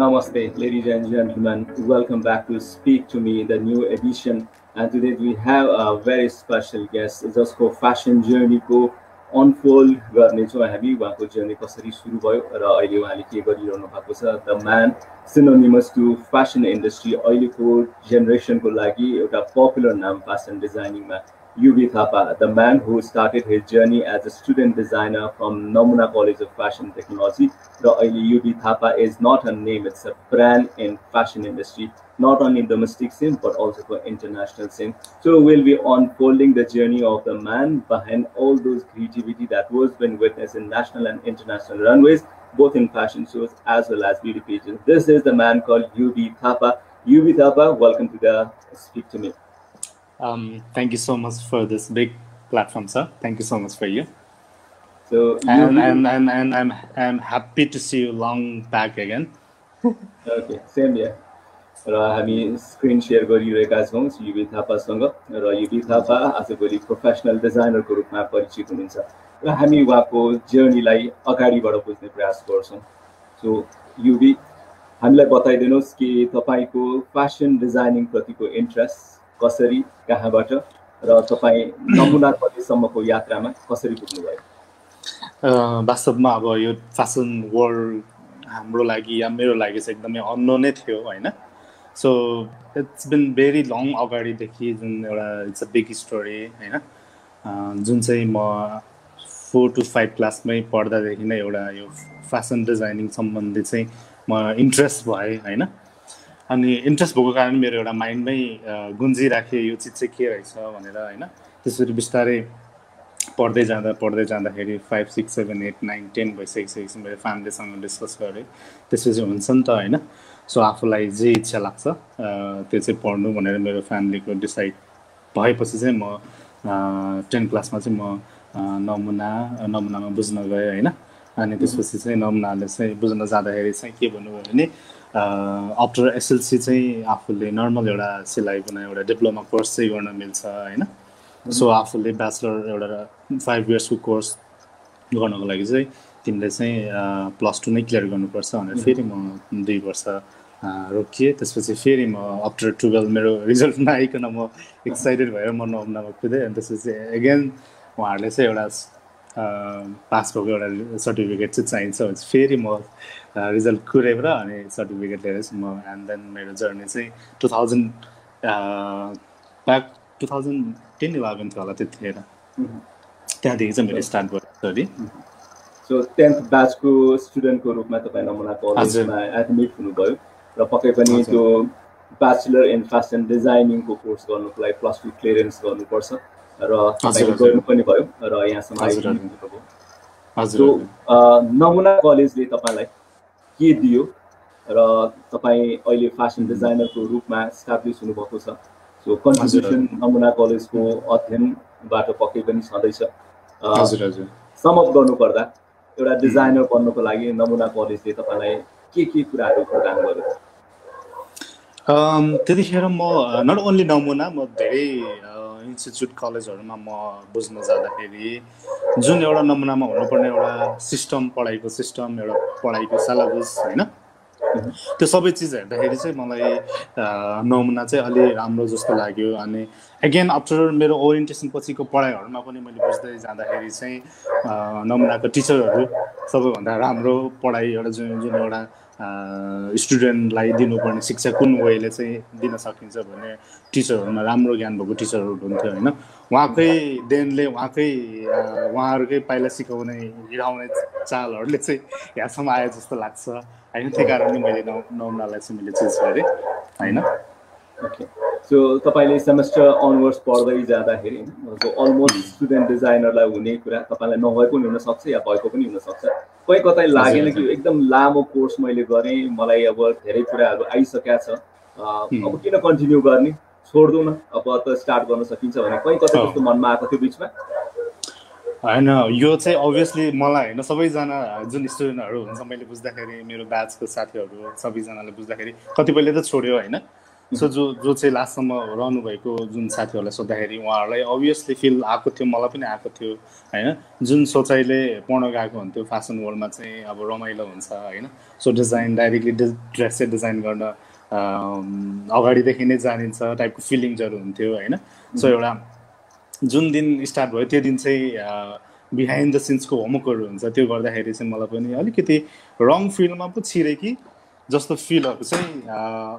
Namaste, ladies and gentlemen. Welcome back to Speak to Me, the new edition. And today we have a very special guest, जसको fashion जर्नीको unfold गर्नेछौँ हामी उहाँको journey कसरी सुरु भयो र अहिले उहाँले के गरिरहनु भएको छ the man synonymous to fashion industry अहिलेको जेनेरेसनको लागि एउटा पपुलर नाम फेसन डिजाइनिङमा UB Thapa, the man who started his journey as a student designer from Namuna College of Fashion Technology. The UB Thapa is not a name, it's a brand in fashion industry, not only domestic scene, but also for international scene. So we'll be unfolding the journey of the man behind all those creativity that was been witnessed in national and international runways, both in fashion shows as well as beauty pages. This is the man called UB Thapa. UB Thapa, welcome to the Speak to Me. Um, thank you so much for this big platform, sir. Thank you so much for you. So and, and, and, and I'm, I'm happy to see you long back again. okay, same here. र हामी screen share गरिरहेका छौँ युबी थापासँग र युबी थापा आजभोलि professional डिजाइनरको रूपमा परिचित हुनुहुन्छ र हामी उहाँको जर्नीलाई अगाडिबाट बुझ्ने प्रयास गर्छौँ सो युबी हामीलाई बताइदिनुहोस् कि तपाईँको फेसन डिजाइनिङप्रतिको इन्ट्रेस्ट कसरी कहाँबाट र तपाईँ नमुना कतिसम्मको यात्रामा कसरी पुग्नुभयो? वास्तवमा अब यो फेसन वर्ल्ड हाम्रो लागि या मेरो लागि चाहिँ एकदमै अननोनै थियो होइन? So it's been very long अगाडिदेखि जुन एउटा इट्स अ बिग स्टोरी होइन? जुन चाहिँ म फोर टु फाइभ क्लासमै पढ्दादेखि नै एउटा यो फेसन डिजाइनिङ सम्बन्धी चाहिँ म इन्ट्रेस्ट भएँ होइन? अनि इन्ट्रेस्ट भएको कारण मेरो एउटा माइन्डमै गुन्जिराखेँ यो चिज चाहिँ के रहेछ भनेर होइन त्यसरी बिस्तारै पढ्दै जाँदा पढ्दै जाँदाखेरि five six seven eight nine ten भइसकिसकेपछि मेरो फ्यामिलीसँग डिस्कस गरेँ। त्यसपछि हुन्छ नि त होइन सो आफूलाई जे इच्छा लाग्छ त्यो चाहिँ पढ्नु भनेर मेरो फ्यामिलीको डिसाइड भएपछि चाहिँ म टेन क्लासमा चाहिँ म नमुना नमुनामा बुझ्न गएँ होइन। अनि त्यसपछि चाहिँ नमुनाले चाहिँ बुझ्न जाँदाखेरि चाहिँ के भन्नुभयो भने आफ्टर एसएलसी चाहिँ आफूले नर्मल एउटा सिलाइ बुनाइ एउटा डिप्लोमा कोर्स चाहिँ गर्न मिल्छ होइन? सो आफूले ब्याचलर एउटा फाइभ इयर्सको कोर्स गर्नको लागि चाहिँ तिमीले चाहिँ प्लस टू नै क्लियर गर्नुपर्छ भनेर फेरि म दुई वर्ष रोकिएँ। त्यसपछि फेरि म आफ्टर टुवेल्भ मेरो रिजल्ट नआइकन म एक्साइटेड भएर म नमुनामा कुदेँ। अनि त्यसपछि एगेन उहाँहरूले चाहिँ एउटा पास भएको एउटा सर्टिफिकेट चाहिँ चाहिन्छ भने फेरि म रिजल्ट कुरेर अनि सर्टिफिकेट लिएर चाहिँ म एन्ड देन मेरो जर्नी चाहिँ two thousand back two thousand ten eleven थियो होला त्यतिखेर त्यहाँदेखि चाहिँ मेरो स्टार्ट भयो स्टडी सो टेन्थ ब्याचको स्टुडेन्टको रूपमा तपाईँ नमुना कलेजमा एडमिट हुनुभयो र पक्कै पनि त्यो ब्याचलर इन फेसन डिजाइनिङको कोर्स गर्नुको लागि प्लस टू क्लियरेन्स गर्नुपर्छ र गर्नु पनि भयो र यहाँसम्म आइपुग्नुभयो नमुना कलेजले तपाईँलाई के दियो र तपाईँ अहिले फेसन डिजाइनरको रूपमा स्टाब्लिस हुनुभएको छ। सो कन्ट्रिब्युसन नमुना कलेजको अध्ययनबाट पक्कै पनि छँदैछ। समअप गर्नुपर्दा एउटा डिजाइनर बन्नुको लागि नमुना कलेजले तपाईँलाई के के कुराहरू प्रदान गर्यो? त्यतिखेर म नट ओन्ली नमुना म धेरै इन्स्टिच्युट कलेजहरूमा म बुझ्न जाँदाखेरि जुन एउटा नमुनामा हुनुपर्ने एउटा सिस्टम पढाइको सिस्टम एउटा पढाइको सिलेबस होइन? त्यो सबै चिज हेर्दाखेरि चाहिँ मलाई नमुना चाहिँ अलि राम्रो जस्तो लाग्यो। अनि एगेन आफ्टर मेरो ओरिएन्टेसन पछिको पढाइहरूमा पनि मैले बुझ्दै जाँदाखेरि चाहिँ नमुनाको टिचरहरू सबैभन्दा राम्रो पढाइ एउटा जुन जुन एउटा स्टुडेन्टलाई दिनुपर्ने शिक्षा कुन वेले चाहिँ दिन सकिन्छ भने टिचरहरूमा राम्रो ज्ञान भएको टिचरहरू हुन्थ्यो होइन? उहाँकै देनले उहाँकै उहाँहरूकै पाइला सिकाउने हिँडाउने चालहरूले चाहिँ यहाँसम्म आयो जस्तो लाग्छ होइन? त्यही कारणले मैले नौ नौनालाई चाहिँ मैले चुज गरेँ होइन? ओके सो तपाईँले सेमेस्टर अनवर्स पढ्दै जाँदाखेरि अलमोस्ट स्टुडेन्ट डिजाइनरलाई हुने कुरा तपाईँलाई नभएको पनि हुनसक्छ या भएको पनि हुनसक्छ? कोही कतै लागेन कि एकदम लामो कोर्स मैले गरेँ मलाई अब धेरै कुराहरू आइसकेका छ। अब किन कन्टिन्यू गर्ने? छोडिदिउँ न अब त स्टार्ट गर्न सकिन्छ भने कहीँ कतै त्यस्तो मनमा आएको थियो बिचमा? होइन यो चाहिँ अभियसली मलाई होइन सबैजना जुन स्टुडेन्टहरू हुन्छ मैले बुझ्दाखेरि मेरो ब्याचको साथीहरू सबैजनाले बुझ्दाखेरि कतिपयले त छोड्यो होइन। सो जो जो चाहिँ लास्टसम्म रहनुभएको जुन साथीहरूलाई सोद्धाखेरि उहाँहरूलाई अभियसली फिल आएको थियो मलाई पनि आएको थियो होइन? जुन सोचाइले पढ्न गएको हुन्थ्यो फेसन वर्ल्डमा चाहिँ अब रमाइलो हुन्छ होइन? सो डिजाइन डाइरेक्टली ड्रेस चाहिँ डिजाइन गर्न अगाडिदेखि नै जानिन्छ टाइपको फिलिङ्सहरू हुन्थ्यो होइन? सो एउटा जुन दिन स्टार्ट भयो त्यो दिन चाहिँ बिहाइन्ड द सिन्सको होमवर्कहरू हुन्छ त्यो गर्दाखेरि चाहिँ मलाई पनि अलिकति रङ फिल्डमा पो छिरे कि जस्तो फिलहरू चाहिँ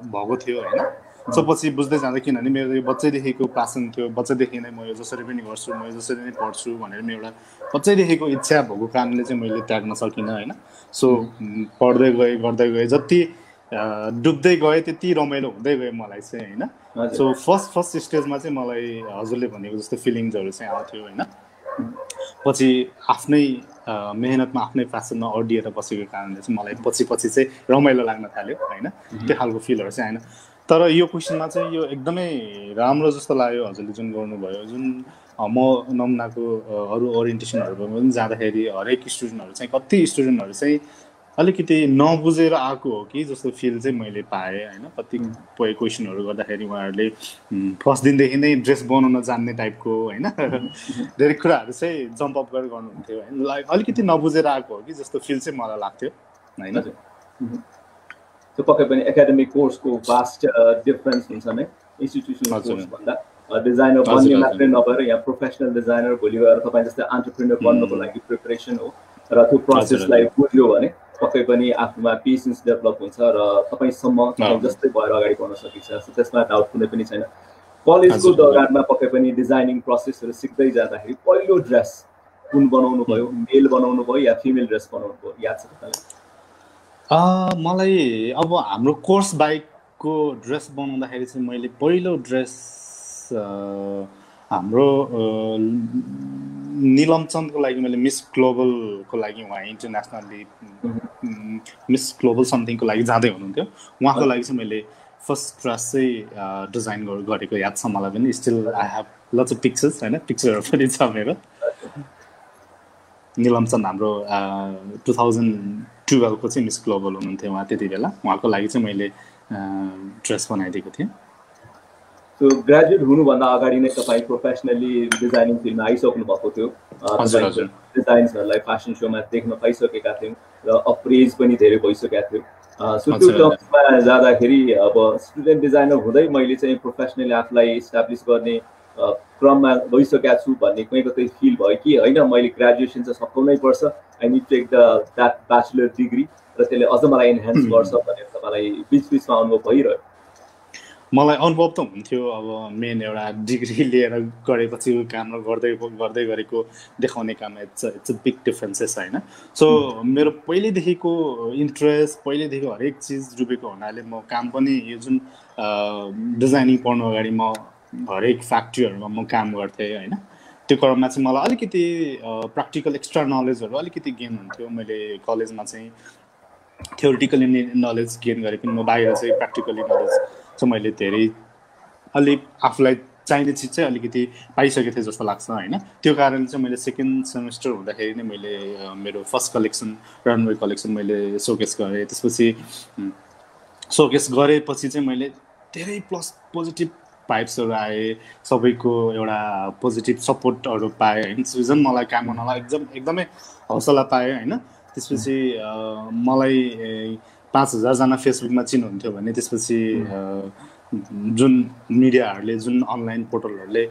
भएको थियो होइन? सो पछि बुझ्दै जाँदा किनभने मेरो यो बच्चैदेखिको पासन थियो बच्चैदेखि नै म यो जसरी पनि गर्छु म यो जसरी नै पढ्छु भनेर मेरो एउटा बच्चैदेखिको इच्छा भएको कारणले चाहिँ मैले त्याग्न सकिनँ होइन? सो पढ्दै गएँ गर्दै गएँ जति डुब्दै गएँ त्यति रमाइलो हुँदै गयो मलाई चाहिँ होइन? सो फर्स्ट फर्स्ट स्टेजमा चाहिँ मलाई हजुरले भनेको जस्तो फिलिङ्सहरू चाहिँ आउँथ्यो होइन? पछि आफ्नै मेहनतमा आफ्नै फेसनमा अडिएर बसेको कारणले चाहिँ मलाई पछि पछि चाहिँ रमाइलो लाग्न थाल्यो होइन? त्यो खालको फिलहरू चाहिँ आएन। तर यो क्वेसनमा चाहिँ यो एकदमै राम्रो जस्तो लाग्यो हजुरले जुन गर्नुभयो जुन म नमुनाको अरू ओरिएन्टेसनहरूमा पनि जाँदाखेरि हरेक स्टुडेन्टहरू चाहिँ कति स्टुडेन्टहरू चाहिँ अलिकति नबुझेर आएको हो कि जस्तो फिल चाहिँ मैले पाएँ होइन? कतिपय क्वेसनहरू गर्दाखेरि उहाँहरूले फर्स्ट दिनदेखि नै ड्रेस बनाउन जान्ने टाइपको होइन? धेरै कुराहरू चाहिँ जम्प अप गरेर गर्नुहुन्थ्यो होइन? लाइक अलिकति नबुझेर आएको हो कि जस्तो फिल चाहिँ मलाई लाग्थ्यो होइन? त्यो पक्कै पनि एकाडेमिक कोर्सको भास्ट डिफरेन्स हुन्छ नै इन्स्टिट्युसन भन्दा डिजाइनर बन्ने मात्रै नभएर यहाँ प्रोफेसनल डिजाइनर भोलि गएर तपाईँ जस्तै अन्टरप्रिनर बन्नको लागि प्रिपरेसन हो र त्यो प्रोसेसलाई बुझ्यो भने पक्कै पनि आफूमा पेसेन्स डेभलप हुन्छ र तपाईँसम्म जस्तै भएर अगाडि बढ्न सकिन्छ त्यसमा डाउट कुनै पनि छैन कलेजको दौरानमा पक्कै पनि डिजाइनिङ प्रोसेसहरू सिक्दै जाँदाखेरि पहिलो ड्रेस कुन बनाउनु भयो मेल बनाउनु भयो या फिमेल ड्रेस बनाउनु भयो याद छ तपाईँलाई मलाई अब हाम्रो कोर्स बाइकको ड्रेस बनाउँदाखेरि चाहिँ मैले पहिलो ड्रेस हाम्रो निलम चन्दको लागि मैले मिस ग्लोबलको लागि उहाँ इन्टरनेसनल्ली मिस ग्लोबल समथिङको लागि जाँदै हुनुहुन्थ्यो। उहाँको लागि चाहिँ मैले फर्स्ट ड्रेस चाहिँ डिजाइन गरेको याद छ मलाई पनि। Still I have lots of pictures होइन? पिक्चरहरू पनि छ मेरो। निलम चन्द हाम्रो टु थाउजन्ड टुवेल्भको चाहिँ मिस ग्लोबल हुनुहुन्थ्यो उहाँ त्यति बेला। उहाँको लागि चाहिँ मैले ड्रेस बनाइदिएको थिएँ। सो ग्रेजुएट हुनुभन्दा अगाडि नै तपाईँ प्रोफेसनली डिजाइनिङ फिल्डमा आइसक्नु भएको थियो। डिजाइन्सहरूलाई फेसन सोमा देख्न पाइसकेका थियौँ र अप्रेज पनि धेरै भइसकेका थियो। सो त्यो टर्म्समा जाँदाखेरि अब स्टुडेन्ट डिजाइनर हुँदै मैले चाहिँ प्रोफेसनली आफूलाई इस्टाब्लिस गर्ने क्रममा गइसकेका छु भन्ने कहीँ कतै फिल भयो कि? होइन मैले ग्रेजुएसन चाहिँ सकाउनै पर्छ। I need take the that bachelor degree र त्यसले अझ मलाई इन्हान्स गर्छ भनेर तपाईँलाई बिच बिचमा अनुभव भइरह्यो। मलाई अनुभव त हुन्थ्यो अब मेन एउटा डिग्री लिएर गरेपछि काम गर्दै गर्दै गरेको देखाउने काम it's it's a big differences होइन? सो मेरो पहिल्यैदेखिको इन्ट्रेस्ट पहिल्यैदेखि हरेक चिज डुबेको हुनाले म काम पनि यो जुन डिजाइनिङ पढ्नु अगाडि म हरेक फ्याक्ट्रीहरूमा म काम गर्थेँ होइन? त्यो क्रममा चाहिँ मलाई अलिकति प्र्याक्टिकल एक्स्ट्रा नलेजहरू अलिकति गेन हुन्थ्यो। मैले कलेजमा चाहिँ थ्योरिटिकली नलेज गेन गरे पनि म बाहिर चाहिँ प्र्याक्टिकली नलेज चाहिँ मैले धेरै अलिक आफूलाई चाहिने चिज चाहिँ अलिकति पाइसकेको थिएँ जस्तो लाग्छ होइन? त्यो कारण चाहिँ मैले सेकेन्ड सेमेस्टर हुँदाखेरि नै मैले मेरो फर्स्ट कलेक्सन रनवे कलेक्सन मैले सोकेस गरेँ। त्यसपछि सोकेस गरेपछि चाहिँ मैले धेरै प्लस पोजिटिभ भाइब्सहरू आए सबैको एउटा पोजिटिभ सपोर्टहरू पाएँ होइन। जुन मलाई काम गर्नलाई एकदम एकदमै हौसला पाएँ होइन। त्यसपछि मलाई पाँच हजारजना फेसबुकमा चिन्नुहुन्थ्यो भने त्यसपछि जुन मिडियाहरूले जुन अनलाइन पोर्टलहरूले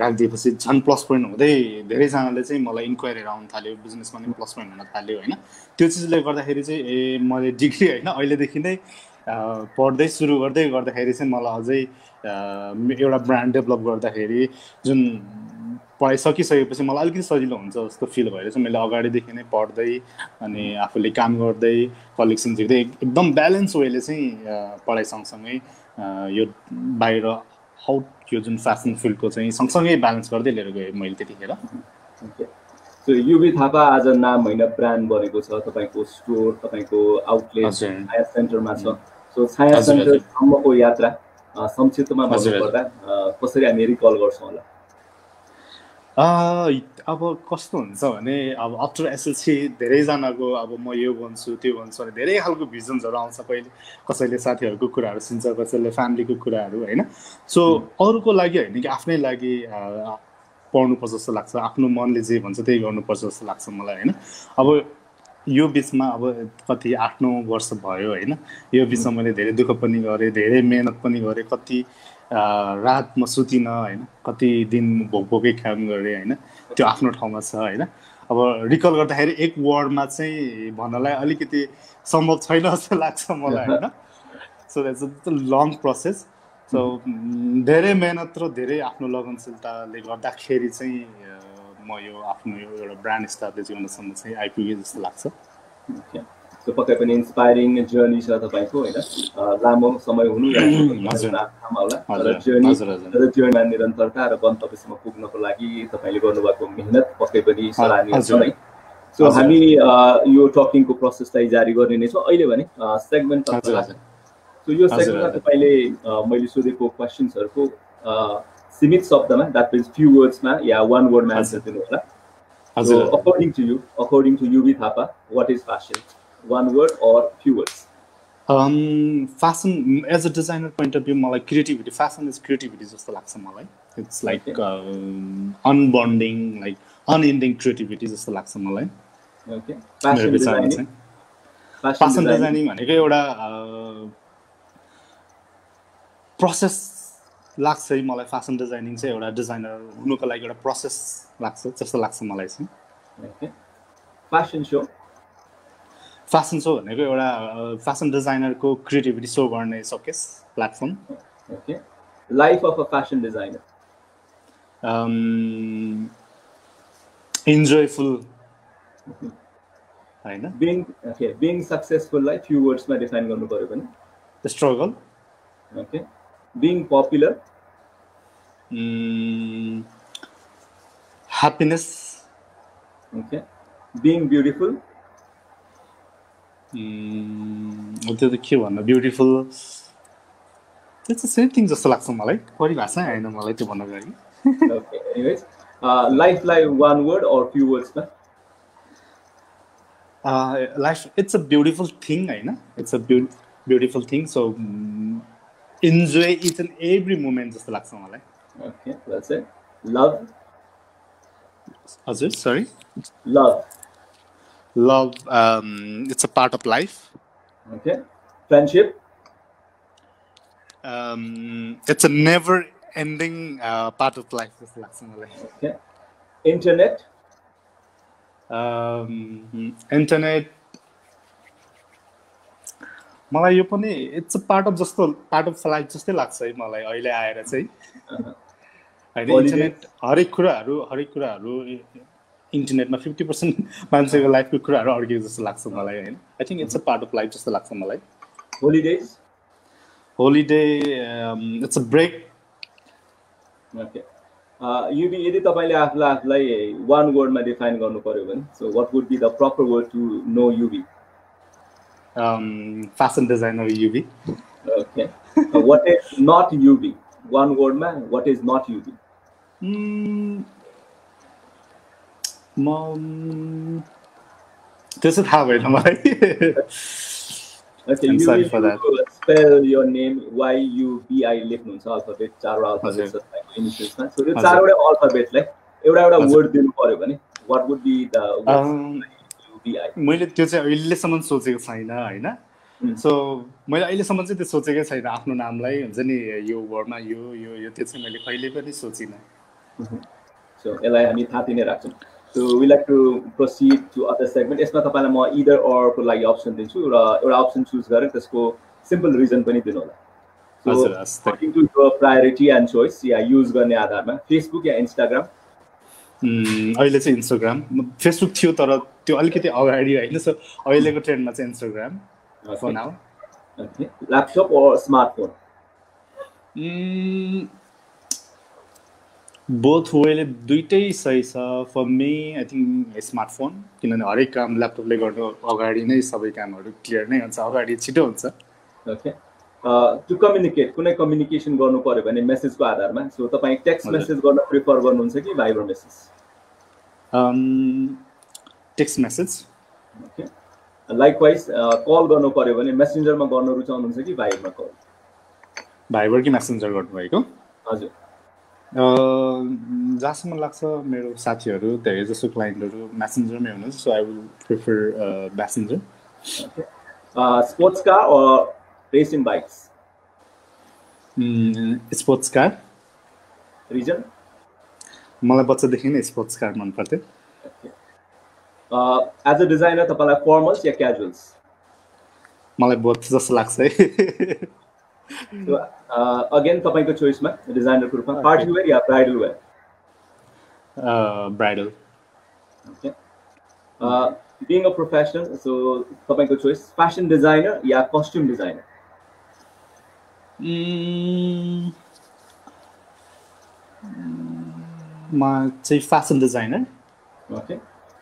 राखिदिएपछि झन् प्लस पोइन्ट हुँदै धेरैजनाले चाहिँ मलाई इन्क्वायरी आउनु थाल्यो बिजनेसमा पनि प्लस पोइन्ट हुन थाल्यो होइन। त्यो चिजले गर्दाखेरि चाहिँ ए मैले डिग्री होइन अहिलेदेखि नै पढ्दै सुरु गर्दै गर्दाखेरि चाहिँ मलाई अझै एउटा ब्रान्ड डेभलप गर्दाखेरि जुन पढाइसकिसकेपछि मलाई अलिकति सजिलो हुन्छ जस्तो फिल भएर चाहिँ मैले अगाडिदेखि नै पढ्दै अनि आफूले काम गर्दै कलेक्सन झिक्दै एकदम ब्यालेन्स वेले चाहिँ पढाइ सँगसँगै यो बाहिर आउट यो जुन फेसन फिल्डको चाहिँ सँगसँगै ब्यालेन्स गर्दै लिएर गएँ मैले त्यतिखेर। सो युबी थापा आज नाम होइन ब्रान्ड बनेको छ तपाईँको स्टोर तपाईँको आउटलेट सेन्टरमा छ। सो छाया सेन्टरसम्मको यात्रा। संक्षिप्तमा भन्नुपर्दा कसरी हामी रिकल गर्छौँ होला? अब कस्तो हुन्छ भने अब आफ्टर एसएलसी धेरैजनाको अब म यो भन्छु त्यो भन्छु भने धेरै खालको भिजन्सहरू आउँछ कहिले कसैले साथीहरूको कुराहरू सुन्छ कसैले फ्यामिलीको कुराहरू होइन? सो अरूको लागि होइन कि आफ्नै लागि पढ्नुपर्छ जस्तो लाग्छ आफ्नो मनले जे भन्छ त्यही गर्नुपर्छ जस्तो लाग्छ मलाई होइन? अब यो बिचमा अब कति आठ नौ वर्ष भयो होइन। यो बिचमा मैले धेरै दुःख पनि गरेँ धेरै मेहनत पनि गरेँ कति रात म सुतिनँ होइन कति दिन भोक भोकै काम गरेँ होइन त्यो आफ्नो ठाउँमा छ होइन। अब रिकल गर्दाखेरि एक वर्डमा चाहिँ भन्नलाई अलिकति सम्भव छैन जस्तो लाग्छ मलाई होइन। So that's a long process so धेरै मेहनत र धेरै आफ्नो लगनशीलताले गर्दाखेरि चाहिँ म यो आफ्नो एउटा ब्रान्ड इस्टाब्लिस गर्नसम्म चाहिँ आइपुगेँ जस्तो लाग्छ। त्यो पक्कै पनि इन्सपायरिङ जर्नी छ तपाईँको होइन? लामो समय हुनु होला जर्नी जर्नीमा निरन्तरता र गन्तव्यसम्म पुग्नको लागि तपाईँले गर्नुभएको मेहनत पक्कै पनि सराहनीय छ है? सो हामी यो टकिङको प्रोसेसलाई जारी गर्ने नै छौँ। अहिले भने सेगमेन्ट सो यो सेगमेन्टमा तपाईँले मैले सोधेको क्वेसन्सहरूको सीमित शब्दमा that means few वर्ड्समा yeah one वर्डमा answer दिनु होला according to you according to U B Thapa what is fashion one word or few words? Um, fashion, as a designer point of view, मलाई creativity, fashion is creativity जस्तो लाग्छ मलाई. It's like okay. um, unbonding, like unending creativity जस्तो लाग्छ मलाई. Okay. Fashion designing. Fashion designing भनेको एउटा process लाग्छ है मलाई फेसन डिजाइनिङ चाहिँ एउटा डिजाइनर हुनुको लागि एउटा प्रोसेस लाग्छ जस्तो लाग्छ मलाई चाहिँ। फेसन सो फेसन सो भनेको एउटा फेसन डिजाइनरको क्रिएटिभिटी सो गर्ने showcase platform okay life of a fashion designer enjoyful होइन? बिङ बिङ सक्सेसफुललाई फ्यु वर्ड्समा डिफाइन गर्नु पऱ्यो भने? Struggle okay being popular happiness okay being beautiful त्यो त के भन्नु? ब्युटिफुल त्यो चाहिँ सेम थिङ जस्तो लाग्छ मलाई। परिभाषा आएन मलाई त्यो भन्नको लागि। लाइफलाई one word or few वर्ड्समा life it's a beautiful thing होइन it's a beau beautiful thing so enjoy each and every moment जस्तो लाग्छ मलाई ओके लभ हजुर sorry love love um, it's a part of life okay friendship um, it's a never ending uh, part of life okay internet um, internet मलाई यो पनि it's a part of जस्तो part of life जस्तै लाग्छ है मलाई अहिले आएर चाहिँ। होइन इन्टरनेट हरेक कुराहरू हरेक कुराहरू इन्टरनेटमा फिफ्टी पर्सेन्ट मान्छेको लाइफको कुराहरू अड्किएको जस्तो लाग्छ मलाई होइन। I think it's a part of life जस्तो लाग्छ मलाई। Holidays holiday it's a break okay UB यदि तपाईँले आफूलाई आफूलाई वान वर्डमा डिफाइन गर्नु पऱ्यो भने so what would be the proper word to know UB Fashion designer U B okay what is not U B one वर्डमा what is not युबी म त्यो चाहिँ थाहा भएन मलाई Okay, I'm you sorry for that. Spell your name Y U B I लेख्नुहुन्छ alphabet चारवटा alphabet छ इनिसियल्समा so यो चारवटा अल्फाबेटलाई एउटा एउटा वर्ड दिनु पर्यो भने वाट वुड बी द मैले त्यो चाहिँ अहिलेसम्म सोचेको छैन होइन? सो मैले अहिलेसम्म चाहिँ त्यो सोचेकै छैन। आफ्नो नामलाई हुन्छ नि यो वर्डमा यो यो यो त्यो चाहिँ मैले कहिले पनि सोचिनँ। सो यसलाई हामी थाहा नै राख्छौँ। So we like to proceed to other segment यसमा तपाईँलाई म इदर अरको लागि अप्सन दिन्छु र एउटा अप्सन चुज गरेर त्यसको सिम्पल रिजन पनि दिनु होला प्रायोरिटी एन्ड चोइस या युज गर्ने आधारमा फेसबुक या इन्स्टाग्राम अहिले चाहिँ इन्स्टाग्राम फेसबुक थियो तर त्यो अलिकति अगाडि होइन सो अहिलेको ट्रेन्डमा चाहिँ Instagram phone laptop smartphone both वेले दुइटै सही छ। For me I think smartphone किनभने हरेक काम ल्यापटपले गर्नु अगाडि नै सबै कामहरू क्लियर नै हुन्छ अगाडि छिटो हुन्छ। ओके टु कम्युनिकेट कुनै कम्युनिकेसन गर्नु पऱ्यो भने मेसेजको आधारमा? सो तपाईँ टेक्स्ट मेसेज गर्न प्रिफर गर्नुहुन्छ कि Viber message text message okay likewise call गर्नु पऱ्यो भने मेसेन्जरमा गर्न रुचाउनुहुन्छ कि भाइबरमा कल भाइबर कि मेसेन्जर गर्नुभएको। हजुर। जहाँसम्म लाग्छ मेरो साथीहरू धेरै जसो क्लाइन्टहरू म्यासेन्जरमै हुनुहुन्छ so I will prefer messenger sports car racing bikes sports car reason मलाई बच्चादेखि नै स्पोर्ट्स कार मन पर्थ्यो एज अ डिजाइनर तपाईँलाई फर्मल्स या क्याजुअल्स मलाई बोथ जस्तो लाग्छ है अगेन तपाईँको चोइसमा डिजाइनरको रूपमा party wear yeah bridal wear bridal being a professional so तपाईँको चोइस फेसन डिजाइनर या कस्ट्युम डिजाइनर म चाहिँ fashion designer okay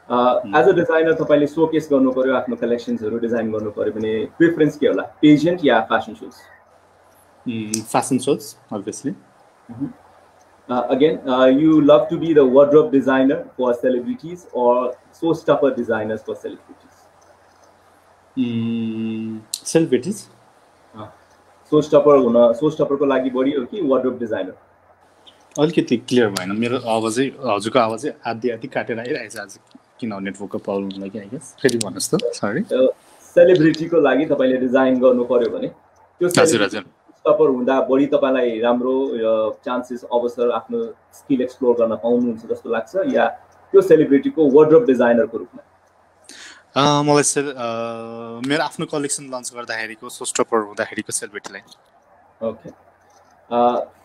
as a designer तपाईँले सोकेस गर्नु पऱ्यो आफ्नो कलेक्सन्सहरू डिजाइन गर्नु पऱ्यो भने प्रिफरेन्स के होला pageant yeah fashion shows obviously. Mm-hmm. Uh, again, uh, you love to be the wardrobe designer for celebrities or showstopper designers for celebrities? Mm, celebrities. Showstopper हुन सोस्टपरको लागि बढी हो कि वार्ड्रोब डिजाइनर अलिकति क्लियर भएन मेरो आवाजै हजुरको आवाजै आधी आधी काटेर आइरहेको छ आज किन नेटवर्कको प्रब्लम लागि आई गेस फेरि भन्नुहोस् त सरी सेलिब्रिटीको लागि तपाईँले डिजाइन गर्नु पर्यो भने त्यो हजुर हजुर। टपर हुँदा बढी तपाईँलाई राम्रो चान्सेस अवसर आफ्नो स्किल एक्सप्लोर गर्न पाउनुहुन्छ जस्तो लाग्छ या त्यो सेलिब्रिटीको वर्ड्रोप डिजाइनरको रूपमा? मलाई सेल मेरो आफ्नो कलेक्सन लन्च गर्दाखेरिको सोस्टपर हुँदाखेरिको सेलिब्रिटीलाई okay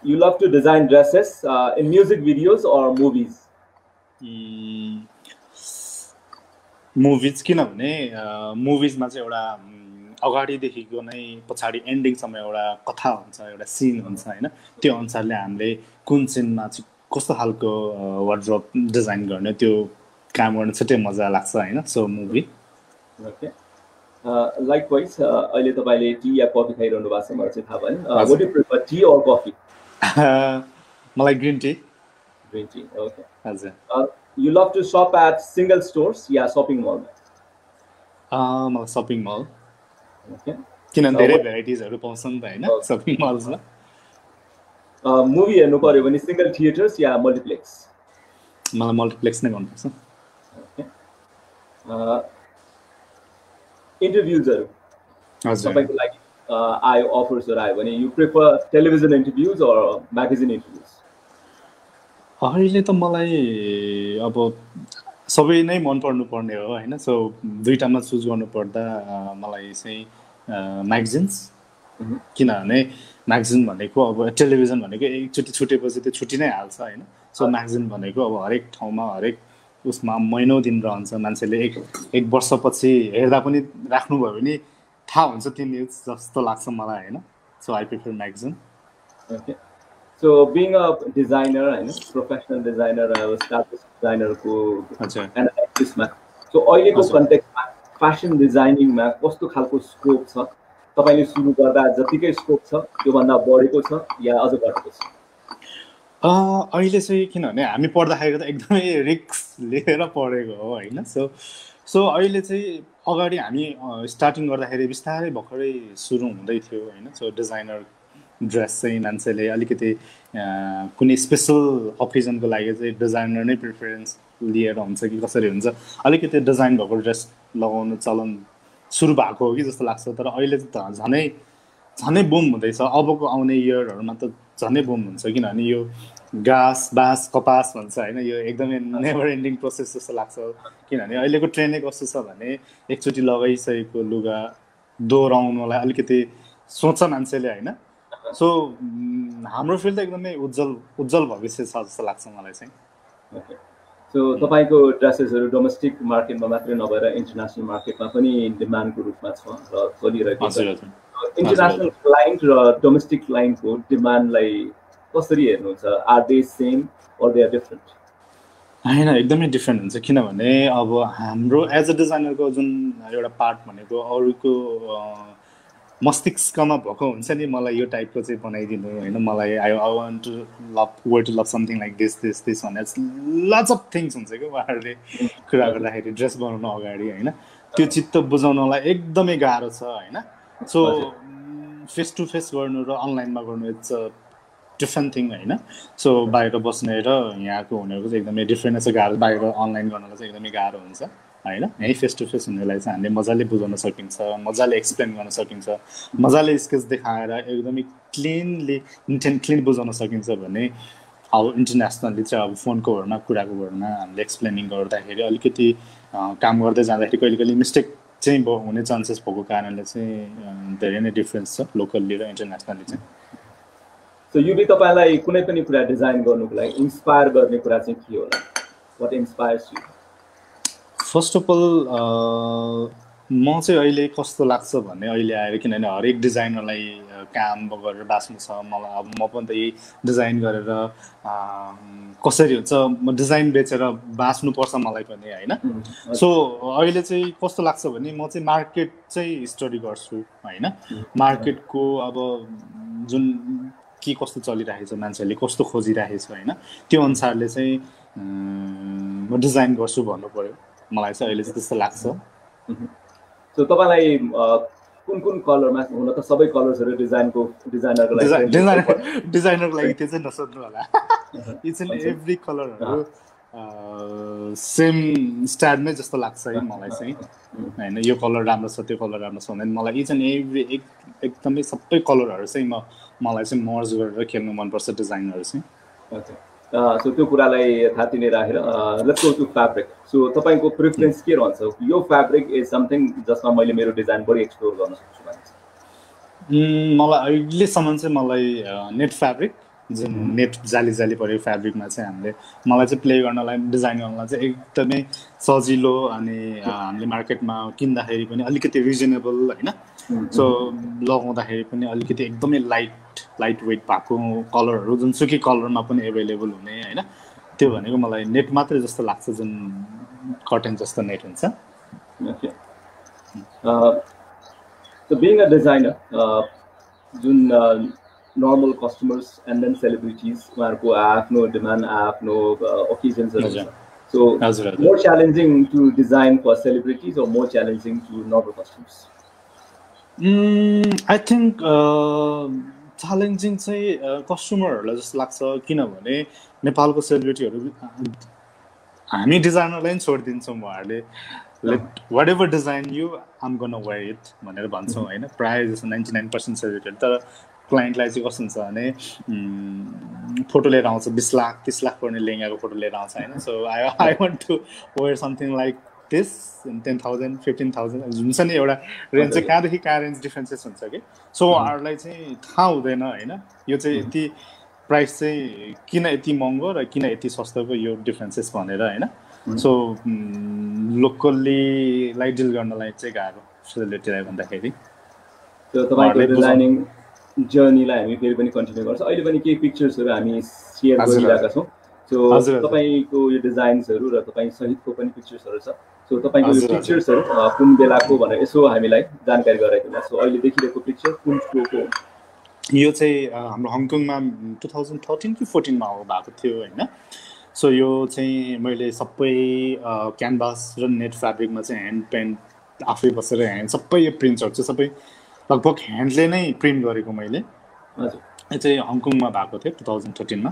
you love to design dresses in music videos or movies movies किनभने मुभिजमा चाहिँ एउटा अगाडिदेखिको नै पछाडि एन्डिङसम्म एउटा कथा हुन्छ एउटा सिन हुन्छ होइन? त्यो अनुसारले हामीले कुन सिनमा चाहिँ कस्तो खालको वार्ड्रप डिजाइन गर्ने त्यो काम गर्न छुट्टै मजा लाग्छ होइन? So movie okay like wise अहिले तपाईँले टी या कफी खाइरहनु भएको छ मलाई चाहिँ थाहा भएन। प्रिफर टी अर कफी मलाई green tea green tea okay हजुर। You love to shop at single stores yeah shopping मलमा मलाई सपिङ मल किनभने धेरै भेराइटिजहरू पाउँछ नि त होइन सपिङ मल्समा मुभी हेर्नु पर्यो भने सिङ्गल थिएटर्स या मल्टिप्लेक्स मलाई मल्टिप्लेक्स नै गर्नुपर्छ इन्टरभ्युजहरू तपाईँको लागि आयो अफर्सहरू आयो भने you prefer television interviews or magazine interviews अहिले त मलाई अब सबै नै मन पर्नु पर्ने हो होइन? सो दुइटामा चुज गर्नुपर्दा मलाई चाहिँ म्यागजिन्स किनभने म्यागजिन भनेको अब टेलिभिजन भनेको एकचोटि छुटेपछि त्यो छुट्टी नै हाल्छ होइन? सो म्यागजिन भनेको अब हरेक ठाउँमा हरेक उसमा महिनौ दिन रहन्छ मान्छेले। एक एक वर्षपछि हेर्दा पनि राख्नुभयो भने थाहा हुन्छ त्यो न्युज जस्तो लाग्छ मलाई होइन? So I prefer magazine so being a designer होइन प्रोफेसनल डिजाइनर डिजाइनरको एनालाइसिसमा सो अहिलेको कन्टेक्समा फेसन डिजाइनिङमा कस्तो खालको स्कोप छ? तपाईँले सुरु गर्दा जतिकै स्कोप छ त्योभन्दा बढेको छ या अझ घटेको छ? अहिले चाहिँ किनभने हामी पढ्दाखेरि त एकदमै रिक्स लिएर पढेको हो होइन? सो सो अहिले चाहिँ अगाडि हामी स्टार्टिङ गर्दाखेरि बिस्तारै भर्खरै सुरु हुँदै थियो होइन? सो डिजाइनर ड्रेस चाहिँ मान्छेले अलिकति कुनै स्पेसल अकेजनको लागि चाहिँ डिजाइनर नै प्रिफरेन्स लिएर हुन्छ कि कसरी हुन्छ। अलिकति डिजाइन भएको ड्रेस लगाउनु चलन सुरु भएको हो कि जस्तो लाग्छ तर अहिले त झनै झनै बुम हुँदैछ। अबको आउने इयरहरूमा त झनै बुम हुन्छ किनभने यो घाँस बाँस कपास भन्छ होइन यो एकदमै नेभर एन्डिङ प्रोसेस जस्तो लाग्छ किनभने अहिलेको ट्रेन्डै कस्तो छ भने एकचोटि लगाइसकेको लुगा दोहोऱ्याउनुलाई अलिकति सोच्छ मान्छेले होइन। सो हाम्रो फिल्ड त एकदमै उज्जवल उज्जवल भविष्य छ जस्तो लाग्छ मलाई चाहिँ। सो तपाईँको ड्रेसेसहरू डोमेस्टिक मार्केटमा मात्रै नभएर इन्टरनेसनल मार्केटमा पनि डिमान्डको रूपमा छ र चलिरहेको छ। इन्टरनेसनल क्लाइन्ट र डोमेस्टिक क्लाइन्टको डिमान्डलाई कसरी हेर्नुहुन्छ? Are they same or they are different होइन एकदमै डिफ्रेन्ट हुन्छ। किनभने अब हाम्रो एज अ डिजाइनरको जुन एउटा पार्ट भनेको अरूको मस्तिष्कमा भएको हुन्छ नि मलाई यो टाइपको चाहिँ बनाइदिनु होइन? मलाई I I want to love or to love something like this this this भनेर लट्स अफ थिङ्स हुन्छ कि उहाँहरूले कुरा गर्दाखेरि ड्रेस बनाउनु अगाडि होइन? त्यो चित्त बुझाउनलाई एकदमै गाह्रो छ होइन? सो फेस टु फेस गर्नु र अनलाइनमा गर्नु इट्स अ डिफ्रेन्ट थिङ होइन? सो बाहिर बस्ने र यहाँको हुनेहरूको चाहिँ एकदमै डिफ्रेन्ट छ गाह्रो बाहिर अनलाइन गर्नलाई चाहिँ एकदमै गाह्रो हुन्छ। होइन? यहीँ फेस टु फेस हुनेलाई चाहिँ हामीले मजाले बुझाउन सकिन्छ मजाले एक्सप्लेन गर्न सकिन्छ मजाले स्केच देखाएर एकदमै क्लिनली इन्टेन्ट क्लिन बुझाउन सकिन्छ भने अब इन्टरनेसनली चाहिँ अब फोनको भरमा कुराको भरमा हामीले एक्सप्लेनिङ गर्दाखेरि अलिकति काम गर्दै जाँदाखेरि कहिले कहिले मिस्टेक चाहिँ हुने चान्सेस भएको कारणले चाहिँ धेरै नै डिफ्रेन्स छ लोकल्ली र इन्टरनेसनली चाहिँ। सो युबी तपाईँलाई कुनै पनि कुरा डिजाइन गर्नुको लागि इन्सपायर गर्ने कुरा चाहिँ के होला? What inspires you first of all म चाहिँ अहिले कस्तो लाग्छ भने अहिले आएर किनभने हरेक डिजाइनरलाई काम गरेर बाँच्नु छ। मलाई अब म पनि त यही डिजाइन गरेर कसरी हुन्छ म डिजाइन बेचेर बाँच्नुपर्छ मलाई पनि होइन? सो अहिले चाहिँ कस्तो लाग्छ भने म चाहिँ मार्केट चाहिँ स्टडी गर्छु होइन? मार्केटको अब जुन के कस्तो चलिरहेको छ मान्छेहरूले कस्तो खोजिरहेको छ होइन? त्यो अनुसारले चाहिँ म डिजाइन गर्छु भन्नु पऱ्यो। मलाई चाहिँ अहिले चाहिँ त्यस्तो लाग्छ। सो तपाईँलाई कुन कुन कलरमा हुन त सबै कलर्सहरू डिजाइनको डिजाइनरको लागि डिजाइनर डिजाइनरको लागि त्यो चाहिँ नसोध्नु होला। इट्स एन्ड एभ्री कलरहरू सेम स्टाइलमै जस्तो लाग्छ है मलाई चाहिँ। होइन यो कलर राम्रो छ त्यो कलर राम्रो छ भने मलाई इच एन्ड एभ्री एक एकदमै सबै कलरहरू चाहिँ म मलाई चाहिँ मर्ज गरेर खेल्नु मनपर्छ डिजाइनहरू चाहिँ। सो त्यो कुरालाई थाँतिने राखेर let's go to fabric so तपाईँको प्रिफरेन्स के रहन्छ? यो फेब्रिक इज समथिङ जसमा मैले मेरो डिजाइन बढी एक्सप्लोर गर्न सक्छु मलाई अहिलेसम्म चाहिँ मलाई नेट फेब्रिक जुन नेट जाली जाली पऱ्यो फेब्रिकमा चाहिँ हामीले मलाई चाहिँ प्ले गर्नलाई डिजाइन गर्नलाई चाहिँ एकदमै सजिलो अनि हामीले मार्केटमा किन्दाखेरि पनि अलिकति रिजनेबल होइन? सो लगाउँदाखेरि पनि अलिकति एकदमै लाइट लाइट वेट भएको कलरहरू जुनसुकै कलरमा पनि एभाइलेबल हुने होइन? त्यो भनेको मलाई नेट मात्रै जस्तो लाग्छ जुन कटन जस्तो नेट हुन्छ। बिङ अ डिजाइनर जुन normal customers and then celebrities उहाँहरूको आफ्नो डिमान्ड आफ्नो ओकेजन्सहरू so more challenging to design for celebrities or more challenging to normal customers? I think challenging चाहिँ कस्टमरहरूलाई जस्तो लाग्छ। किनभने नेपालको सेलिब्रिटीहरू हामी डिजाइनरलाई पनि छोडिदिन्छौँ उहाँहरूले। Let what ever design you am gonna wear it भनेर भन्छौँ होइन? प्रायः जस्तो नाइन्टी नाइन पर्सेन्ट सेलिब्रिटीहरू तर क्लाइन्टलाई चाहिँ कस्तो हुन्छ भने फोटो लिएर आउँछ बिस लाख तिस लाख पर्ने लेङ्गाको फोटो लिएर आउँछ होइन? So I I want to wear something like this ten thousand fifteen thousand हुन्छ नि एउटा रेन्ज चाहिँ कहाँदेखि कहाँ रेन्ज डिफ्रेन्सेस हुन्छ कि? सो उहाँहरूलाई चाहिँ थाहा हुँदैन होइन? यो चाहिँ यति प्राइस चाहिँ किन यति महँगो र किन यति सस्तोको यो डिफ्रेन्सेस भनेर होइन? सो लोकल्लीलाई डिल गर्नलाई चाहिँ गाह्रो सेलिब्रिटीलाई भन्दाखेरि। जर्नीलाई हामी फेरि पनि कन्टिन्यू गर्छौँ। अहिले पनि केही पिक्चर्सहरू हामी सेयर गरिरहेका छौँ। सो तपाईँको यो डिजाइन्सहरू र तपाईँ सहितको पनि पिक्चर्सहरू छ। सो तपाईँको यो पिक्चर्सहरू कुन बेलाको भनेर यसो हामीलाई जानकारी गराइदिनु सो अहिले देखिरहेको पिक्चर कुन सोको यो चाहिँ हाम्रो हङकङमा टु थाउजन्ड थर्टिन कि फोर्टिनमा भएको थियो होइन। सो यो चाहिँ मैले सबै क्यानभास र नेट फेब्रिकमा चाहिँ ह्यान्ड पेन्ट आफै बसेर ह्यान्ड सबै यो प्रिन्ट्सहरू चाहिँ सबै लगभग ह्यान्डले नै प्रिन्ट गरेको मैले। हजुर। यो चाहिँ हङकङमा भएको थियो टु थाउजन्ड थर्टिनमा।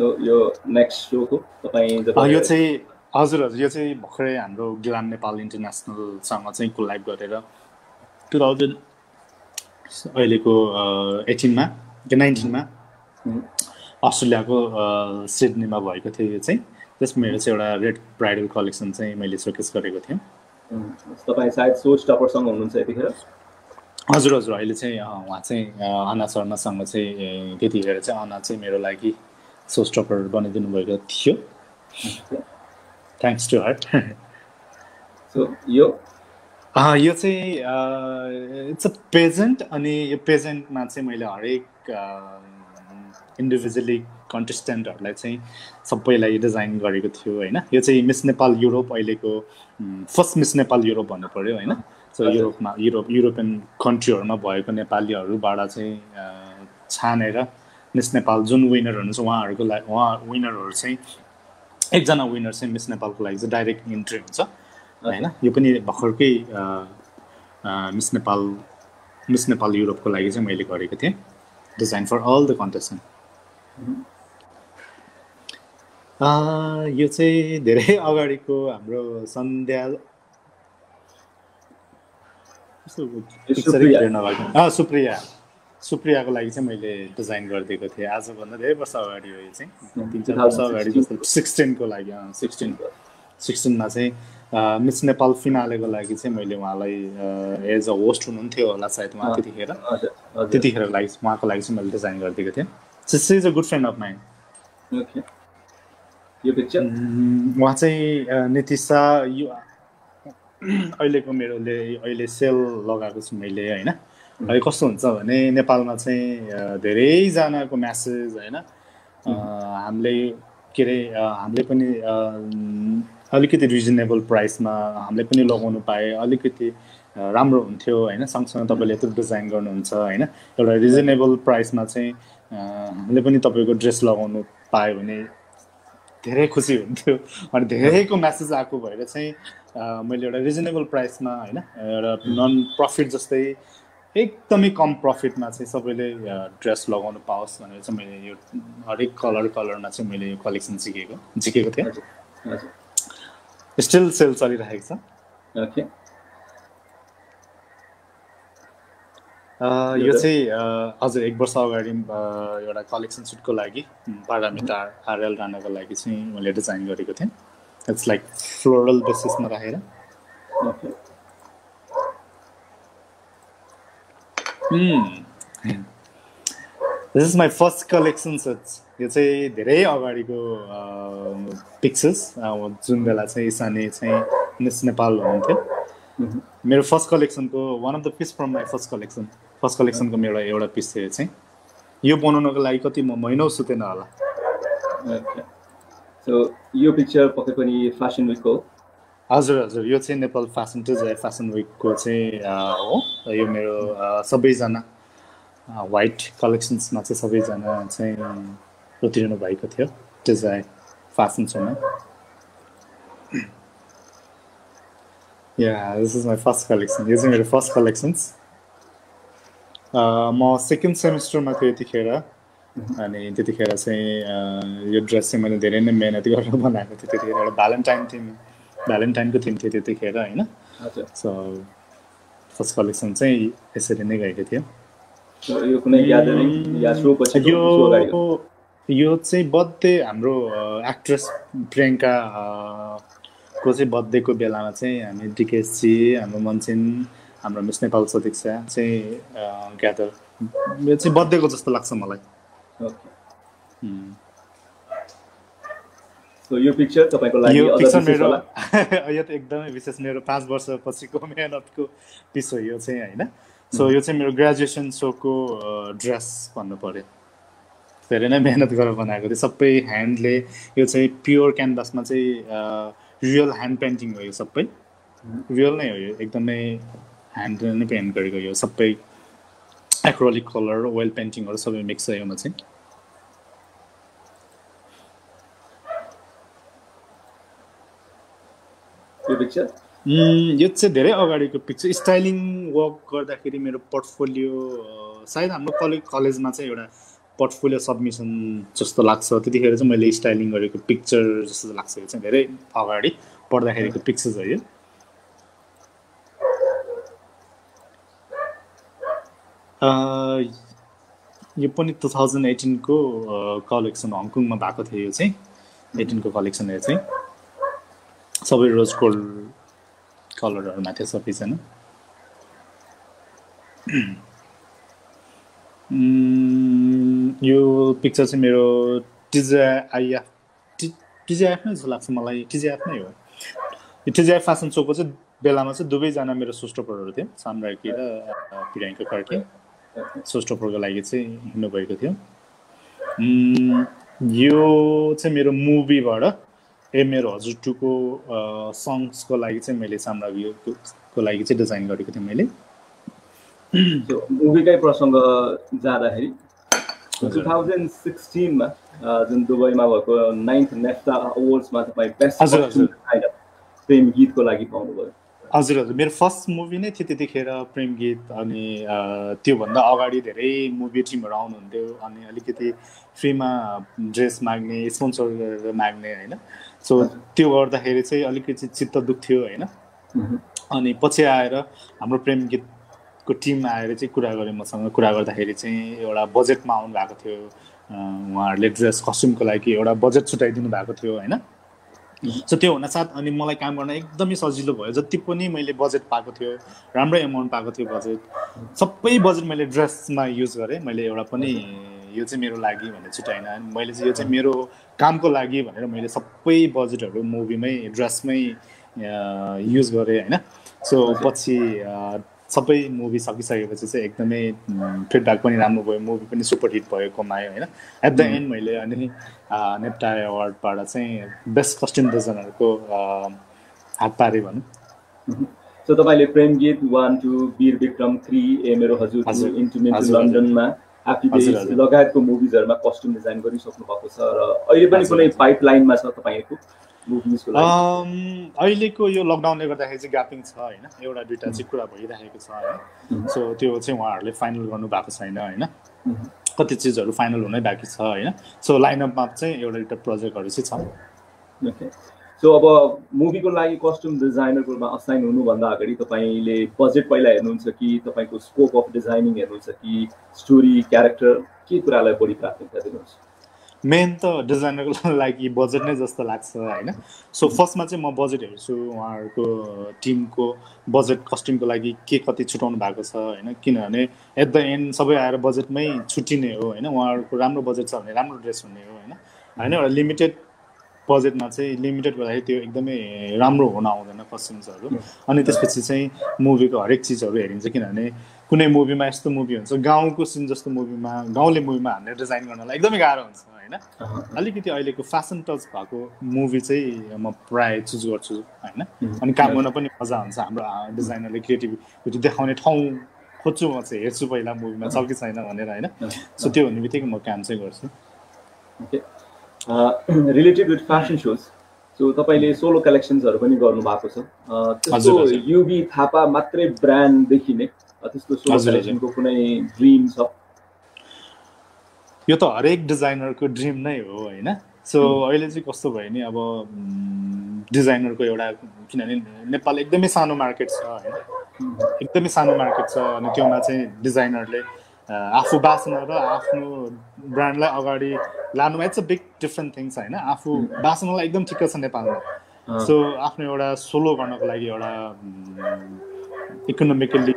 यो नेक्स्ट सोको तपाईँ यो चाहिँ हजुर हजुर यो चाहिँ भर्खरै हाम्रो ग्लाम नेपाल इन्टरनेसनलसँग चाहिँ कोलाइभ गरेर टु थाउजन्ड अहिलेको एटिनमा नाइन्टिनमा अस्ट्रेलियाको सिडनीमा भएको थियो यो चाहिँ। त्यस मेरो चाहिँ एउटा रेड ब्राइडल कलेक्सन चाहिँ मैले सोकेस गरेको थिएँ। तपाईँ सायद सोच टपरसँग हुनुहुन्छ यतिखेर। हजुर हजुर अहिले चाहिँ उहाँ चाहिँ अना शर्मासँग चाहिँ त्यतिखेर चाहिँ अना चाहिँ मेरो लागि सो स्टपर बनाइदिनु भएको थियो। थ्याङ्क्स टु हर्ट सो यो? यो चाहिँ इट्स अ पेजेन्ट अनि यो पेजेन्टमा चाहिँ मैले हरेक इन्डिभिजुअली कन्टेस्टेन्टहरूलाई चाहिँ सबैलाई डिजाइन गरेको थियो होइन? यो चाहिँ मिस नेपाल युरोप अहिलेको फर्स्ट मिस नेपाल युरोप भन्नु पऱ्यो होइन? सो युरोपमा युरोप युरोपियन कन्ट्रीहरूमा भएको नेपालीहरूबाट चाहिँ छानेर मिस नेपाल जुन विनर हुनुहुन्छ उहाँहरूको लागि उहाँ विनरहरू चाहिँ एकजना विनर चाहिँ मिस नेपालको लागि चाहिँ डाइरेक्ट इन्ट्री हुन्छ होइन? यो पनि भर्खरकै मिस नेपाल मिस नेपाल युरोपको लागि चाहिँ मैले गरेको थिएँ design for all the contestant यो चाहिँ धेरै अगाडिको हाम्रो सन्ध्या सुप्रिया। सुप्रियाको लागि चाहिँ मैले डिजाइन गरिदिएको थिएँ। आजभन्दा धेरै वर्ष अगाडि हो यो चाहिँ। तिन चार वर्ष अगाडि जस्तो। सिक्सटिनको लागि सिक्सटिन सिक्सटिनमा चाहिँ मिस नेपाल फिनालेको लागि चाहिँ मैले उहाँलाई एज अ होस्ट हुनुहुन्थ्यो होला सायद उहाँ त्यतिखेर। त्यतिखेरको लागि उहाँको लागि चाहिँ मैले डिजाइन गरिदिएको थिएँ। She is a good friend of mind उहाँ चाहिँ नितिसा यो अहिलेको मेरोले अहिले सेल लगाएको छु मैले होइन। अहिले कस्तो हुन्छ भने नेपालमा चाहिँ धेरैजनाको म्यासेज होइन। हामीले के अरे हामीले पनि अलिकति रिजनेबल प्राइसमा हामीले पनि लगाउनु पाए अलिकति राम्रो हुन्थ्यो होइन। सँगसँगै तपाईँले यत्रो डिजाइन गर्नुहुन्छ होइन। एउटा रिजनेबल प्राइसमा चाहिँ हामीले पनि तपाईँको ड्रेस लगाउनु पायो भने धेरै खुसी हुन्थ्यो। अनि धेरैको म्यासेज आएको भएर चाहिँ मैले एउटा रिजनेबल प्राइसमा होइन एउटा नन प्रफिट जस्तै एकदमै कम प्रफिटमा चाहिँ सबैले ड्रेस लगाउनु पाओस् भनेर चाहिँ मैले यो हरेक कलर कलरमा चाहिँ मैले यो कलेक्सन सिकेको झिकेको थिएँ। स्टिल सेल चलिरहेको छ। यो चाहिँ हजुर एक वर्ष अगाडि एउटा कलेक्सन सुटको लागि पारामिता आरएल राणाको लागि चाहिँ मैले डिजाइन गरेको थिएँ। इट्स लाइक फ्लोरल बेसिसमा राखेर। This is my first collection such यो चाहिँ धेरै अगाडिको पिक्चर्स जुन बेला चाहिँ सानै चाहिँ मिस नेपाल हुनुहुन्थ्यो। मेरो first कलेक्सनको one of the piece from my first collection first कलेक्सनको मेरो एउटा पिस थियो चाहिँ। यो बनाउनको लागि कति म महिनौ सुतेन होला। सो यो पिक्चर पक्कै पनि फेसन विकको हजुर हजुर। यो चाहिँ नेपाल फेसन टु फेसन विकको चाहिँ हो। यो मेरो सबैजना वाइट कलेक्सन्समा चाहिँ सबैजना चाहिँ उत्रिनु भएको थियो। त्यो चाहिँ फेसन सोमा या this is my first collection यो चाहिँ मेरो फर्स्ट कलेक्सन्स म सेकेन्ड सेमिस्टरमा थियो यतिखेर। अनि त्यतिखेर चाहिँ यो ड्रेस चाहिँ मैले धेरै नै मेहनत गरेर बनाएको थिएँ। त्यतिखेर एउटा भ्यालेन्टाइन थिम भ्यालेन्टाइनको थिम थियो त्यतिखेर होइन? सो फर्स्ट कलेक्सन चाहिँ यसरी नै गएको थियो यो चाहिँ बर्थडे हाम्रो एक्ट्रेस प्रियङ्का को चाहिँ बर्थडेको बेलामा चाहिँ हामी डिकेसी हाम्रो मन्सिन हाम्रो मिस नेपाल सदीक्षा चाहिँ ग्यादर यो चाहिँ बर्थडेको जस्तो लाग्छ मलाई। यो पिक्चर तपाईँको लागि यो पिक्चर मेरो यो त एकदमै विशेष मेरो पाँच वर्षपछिको मेहनतको पिस हो यो चाहिँ होइन? सो यो चाहिँ मेरो ग्रेजुएसन सोको ड्रेस भन्नु पऱ्यो धेरै नै मेहनत गरेर बनाएको थिएँ सबै ह्यान्डले यो चाहिँ प्योर क्यानभासमा चाहिँ रियल ह्यान्ड पेन्टिङ हो यो सबै। रियल नै हो यो। एकदमै ह्यान्डले नै पेन्ट गरेको यो सबै। एक्रोलिक कलर ओइल पेन्टिङहरू सबै मिक्स छ योमा चाहिँ। पिक्चर यो चाहिँ धेरै अगाडिको पिक्चर। स्टाइलिङ वर्क गर्दाखेरि मेरो पोर्टफोलियो सायद हाम्रो कलेज कलेजमा चाहिँ एउटा पोर्टफोलियो सबमिसन जस्तो लाग्छ। त्यतिखेर चाहिँ मैले स्टाइलिङ गरेको पिक्चर जस्तो लाग्छ यो चाहिँ धेरै अगाडि पढ्दाखेरिको पिक्चर हो यो। यो पनि टु थाउजन्ड एटिनको कलेक्सन हङकङमा भएको थियो यो चाहिँ। एटिनको कलेक्सन यो चाहिँ। सबै रोज गोल्ड कलरहरूमा थियो सबैजना यो पिक्चर चाहिँ मेरो टिजिआइएफ टि टिजिआइएफ नै जस्तो लाग्छ मलाई टिजिआइएफ नै हो। टिजिआइएफ फेसन सोको चाहिँ बेलामा चाहिँ दुवैजना मेरो सोस्टोपरहरू थियो साम्राकी र पिराइको कार्के। सोस्टोपरको लागि चाहिँ हिँड्नुभएको थियो। यो चाहिँ मेरो मुभीबाट ए मेरो हजुर टुको सङ्ग्सको लागि चाहिँ मैले साम्राज्यको को लागि चाहिँ डिजाइन गरेको थिएँ मैले। मुभीकै प्रसङ्ग जाँदाखेरि टु थाउजन्ड सिक्सटिनमा जुन दुबईमा भएको नाइन्थ नेफ्टा अवार्ड्समा तपाईँ बेस्ट प्रेम गीतको लागि पाउनुभयो। हजुर हजुर। मेरो फर्स्ट मुभी नै थियो त्यतिखेर प्रेम गीत अनि त्योभन्दा अगाडि धेरै मुभी टिमहरू आउनुहुन्थ्यो अनि अलिकति फ्रीमा ड्रेस माग्ने स्पोन्सर गरेर माग्ने होइन। सो त्यो गर्दाखेरि चाहिँ अलिकति चित्त दुख्थ्यो होइन? अनि पछि आएर हाम्रो प्रेम गीतको टिम आएर चाहिँ कुरा गरेँ मसँग। कुरा गर्दाखेरि चाहिँ एउटा बजेटमा आउनु भएको थियो। उहाँहरूले ड्रेस कस्ट्युमको लागि एउटा बजेट छुट्याइदिनु भएको थियो होइन? सो त्यो हुनसाथ अनि मलाई काम गर्न एकदमै सजिलो भयो। जति पनि मैले बजेट पाएको थियो राम्रै एमाउन्ट पाएको थियो बजेट सबै बजेट मैले ड्रेसमा युज गरेँ। मैले एउटा पनि यो चाहिँ मेरो लागि भनेर छुट्याइन। मैले चाहिँ यो चाहिँ मेरो कामको लागि भनेर मैले सबै बजेटहरू मुभीमै ड्रेसमै युज गरेँ होइन। सो पछि सबै मुभी सकिसकेपछि चाहिँ एकदमै फिडब्याक पनि राम्रो भयो मुभी पनि सुपर हिट भयो कमायो होइन। एट द एन्ड मैले अनि नेप्टा अवार्डबाट चाहिँ बेस्ट कस्ट्युम डिजाइनरको हात पारेँ भनौँ। सो तपाईँले Prem Geet one two Veer Vikram three ए मेरो हजुर इन्टरनेट लन्डनमा लगायतको मुभिजहरूमा कस्ट्युम डिजाइन गरिसक्नु भएको छ र अहिले पनि कुनै पाइपलाइनमा छ तपाईँको अहिलेको यो लकडाउनले गर्दाखेरि चाहिँ ग्यापिङ छ होइन? एउटा दुइटा चाहिँ कुरा भइरहेको छ होइन? सो त्यो चाहिँ उहाँहरूले फाइनल गर्नु भएको छैन होइन? कति चिजहरू फाइनल हुनै बाँकी छ होइन? सो लाइनअपमा चाहिँ एउटा दुइटा प्रोजेक्टहरू चाहिँ छ सो अब मुभीको लागि कस्ट्युम डिजाइनरको रूपमा असाइन हुनुभन्दा अगाडि तपाईँले बजेट पहिला हेर्नुहुन्छ कि तपाईँको स्कोप अफ डिजाइनिङ हेर्नुहुन्छ कि स्टोरी क्यारेक्टर के कुरालाई बढी प्राथमिकता दिनुहुन्छ? मेन त डिजाइनरको लागि बजेट नै जस्तो लाग्छ होइन? सो फर्स्टमा चाहिँ म बजेट हेर्छु उहाँहरूको टिमको बजेट कस्ट्युमको लागि के कति छुट्याउनु भएको छ होइन? किनभने एट द एन्ड सबै आएर बजेटमै छुट्टिने हो होइन? उहाँहरूको राम्रो बजेट छ भने राम्रो ड्रेस हुने हो होइन? होइन? एउटा लिमिटेड बजेटमा चाहिँ लिमिटेड गर्दाखेरि त्यो एकदमै राम्रो हुन आउँदैन कस्ट्युम्सहरू अनि त्यसपछि चाहिँ मुभीको हरेक चिजहरू हेरिन्छ किनभने कुनै मुभीमा यस्तो मुभी हुन्छ गाउँको सिन जस्तो मुभीमा गाउँले मुभीमा हामीले डिजाइन गर्नलाई एकदमै गाह्रो हुन्छ होइन? अलिकति अहिलेको फेसन टच भएको मुभी चाहिँ म प्रायः चुज गर्छु होइन? अनि काम गर्न पनि मजा हुन्छ हाम्रो डिजाइनरले क्रिएटिभिटी देखाउने ठाउँ खोज्छु म चाहिँ हेर्छु पहिला मुभीमा छ कि छैन भनेर होइन? सो त्यो हुने बित्तिकै म काम चाहिँ गर्छु। Related with fashion shows so तपाईँले सोलो कलेक्सन्सहरू पनि गर्नुभएको छ। त्यस्तो युबी थापा मात्रै ब्रान्ड देखिने त्यस्तो सोलो कलेक्सनको कुनै ड्रिम छ? यो त हरेक डिजाइनरको ड्रिम नै हो होइन? सो अहिले चाहिँ कस्तो भयो नि अब डिजाइनरको एउटा किनभने नेपाल एकदमै सानो मार्केट छ होइन? एकदमै सानो मार्केट छ अनि त्योमा चाहिँ डिजाइनरले आफू बाँच्न र आफ्नो ब्रान्डलाई अगाडि लानुमा it's a big different things होइन। आफू बाँच्नलाई एकदम ठिक्क छ नेपालमा। सो आफ्नो एउटा सोलो गर्नको लागि एउटा इकोनोमिकल्ली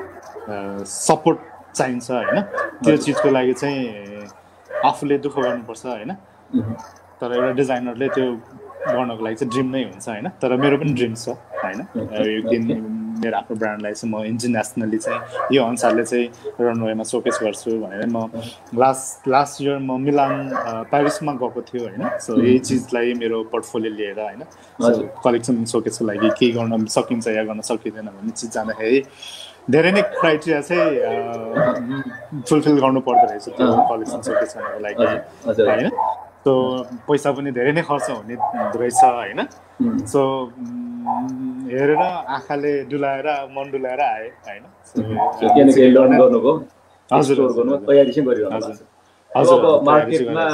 सपोर्ट चाहिन्छ होइन। त्यो चिजको लागि चाहिँ आफूले दुःख गर्नुपर्छ होइन। तर एउटा डिजाइनरले त्यो गर्नको लागि चाहिँ ड्रिम नै हुन्छ होइन। तर मेरो पनि ड्रिम छ होइन। मेरो आफ्नो ब्रान्डलाई चाहिँ म इन्टरनेसनली चाहिँ यो अनुसारले चाहिँ रनवेमा सोकेस गर्छु भनेर म लास्ट लास्ट इयर म मिलान प्यारिसमा गएको थियो होइन। सो यही चिजलाई मेरो पोर्टफोलियो लिएर होइन। कलेक्सन सोकेसको लागि के गर्न सकिन्छ या गर्न सकिँदैन भन्ने चिज जाँदाखेरि धेरै नै क्राइटेरिया चाहिँ फुलफिल गर्नु पर्दो रहेछ त्यो कलेक्सन सोकेस गर्नको लागि। होइन? सो पैसा पनि धेरै नै खर्च हुने रहेछ होइन। सो हेरेर आँखाले डुलाएर मन डुलाएर आएँ होइन? अब मार्केटमा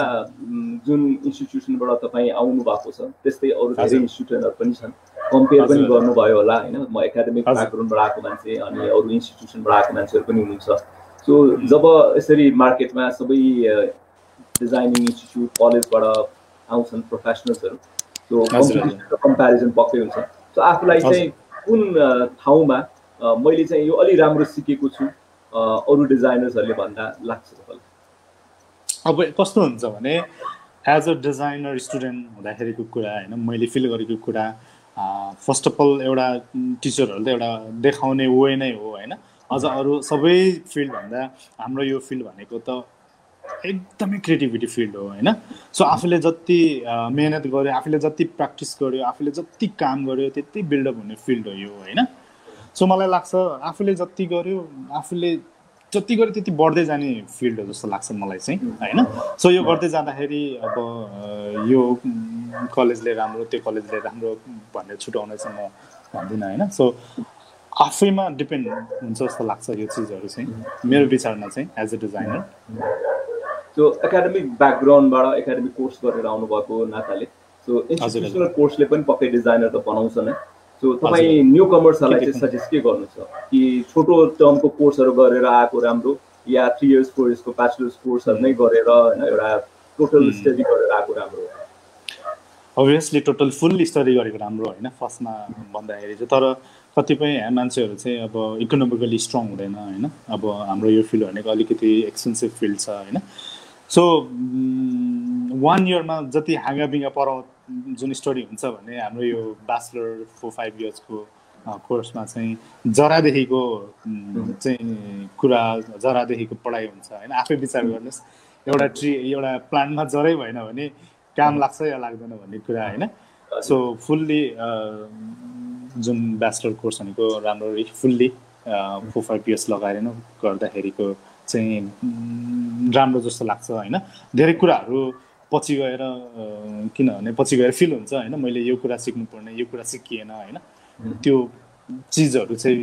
जुन इन्स्टिट्युसनबाट तपाईँ आउनु भएको छ त्यस्तै अरू धेरै इन्स्टिट्युसनहरू पनि छन्। कम्पेयर पनि गर्नुभयो होला होइन? म एकाडेमिक ब्याकग्राउन्डबाट आएको मान्छे अनि अरू इन्स्टिट्युसनबाट आएको मान्छेहरू पनि हुनुहुन्छ। सो जब यसरी मार्केटमा सबै डिजाइनिङ इन्स्टिच्युट कलेजबाट आउँछन् प्रोफेसनल्सहरू सो कम्पेरिजन पक्कै हुन्छ। सो आफूलाई चाहिँ कुन ठाउँमा मैले चाहिँ यो अलि राम्रो सिकेको छु अरू डिजाइनर्सहरूले भन्दा लाग्छ तपाईँलाई? अब कस्तो हुन्छ भने एज अ डिजाइनर स्टुडेन्ट हुँदाखेरिको कुरा होइन मैले फिल गरेको कुरा फर्स्ट अफ अल एउटा टिचरहरूले त एउटा देखाउने वे नै हो होइन? अझ अरू सबै फिल्डभन्दा हाम्रो यो फिल्ड भनेको त एकदमै क्रिएटिभिटी फिल्ड हो होइन? सो आफूले जति मेहनत गर्यो आफूले जति प्र्याक्टिस गर्यो आफूले जति काम गर्यो त्यति बिल्डअप हुने फिल्ड हो यो होइन? सो मलाई लाग्छ आफूले जति गर्यो आफूले जति गर्यो त्यति बढ्दै जाने फिल्ड हो जस्तो लाग्छ मलाई चाहिँ होइन? सो यो गर्दै जाँदाखेरि अब यो कलेजले राम्रो त्यो कलेजले राम्रो भनेर छुट्याउने चाहिँ म भन्दिनँ होइन? सो आफैमा डिपेन्ड हुन्छ जस्तो लाग्छ यो चिजहरू चाहिँ मेरो विचारमा चाहिँ एज अ डिजाइनर त्यो एकाडेमिक ब्याकग्राउन्डबाट एकाडेमिक कोर्स गरेर आउनुभएको नाताले। सो इन्स्टिट्युसनल कोर्सले पनि पक्कै डिजाइनर त बनाउँछ नै सो तपाईँ न्यू कमर्सहरूलाई चाहिँ सजेस्ट के गर्नु छ कि छोटो टर्मको कोर्सहरू गरेर आएको राम्रो या थ्री इयर्स फोर इयर्सको ब्याचलर्स कोर्सहरू नै गरेर होइन एउटा टोटल स्टडी गरेर आएको राम्रो अभियसली टोटल फुल स्टडी गरेको राम्रो होइन फर्स्टमा भन्दाखेरि चाहिँ। तर कतिपय मान्छेहरू चाहिँ अब इकोनोमिकली स्ट्रङ हुँदैन होइन। अब हाम्रो यो फिल्ड भनेको अलिकति एक्सपेन्सिभ फिल्ड छ होइन। सो वान इयरमा जति हाँगाबिङ्गा पढाउ जुन स्टडी हुन्छ भने हाम्रो यो ब्याचलर फोर फाइभ इयर्सको कोर्समा चाहिँ जरादेखिको चाहिँ कुरा जरादेखिको पढाइ हुन्छ होइन। आफै विचार गर्नुहोस्। एउटा ट्री एउटा प्लान्टमा जरै भएन भने काम लाग्छ या लाग्दैन भन्ने कुरा होइन। सो फुल्ली जुन ब्याचलर कोर्स भनेको राम्रो फुल्ली फोर फाइभ इयर्स लगाएर नै गर्दाखेरिको चाहिँ राम्रो जस्तो लाग्छ होइन? धेरै कुराहरू पछि गएर किनभने पछि गएर फिल हुन्छ होइन? मैले यो कुरा सिक्नुपर्ने यो कुरा सिकिएन होइन? त्यो चिजहरू चाहिँ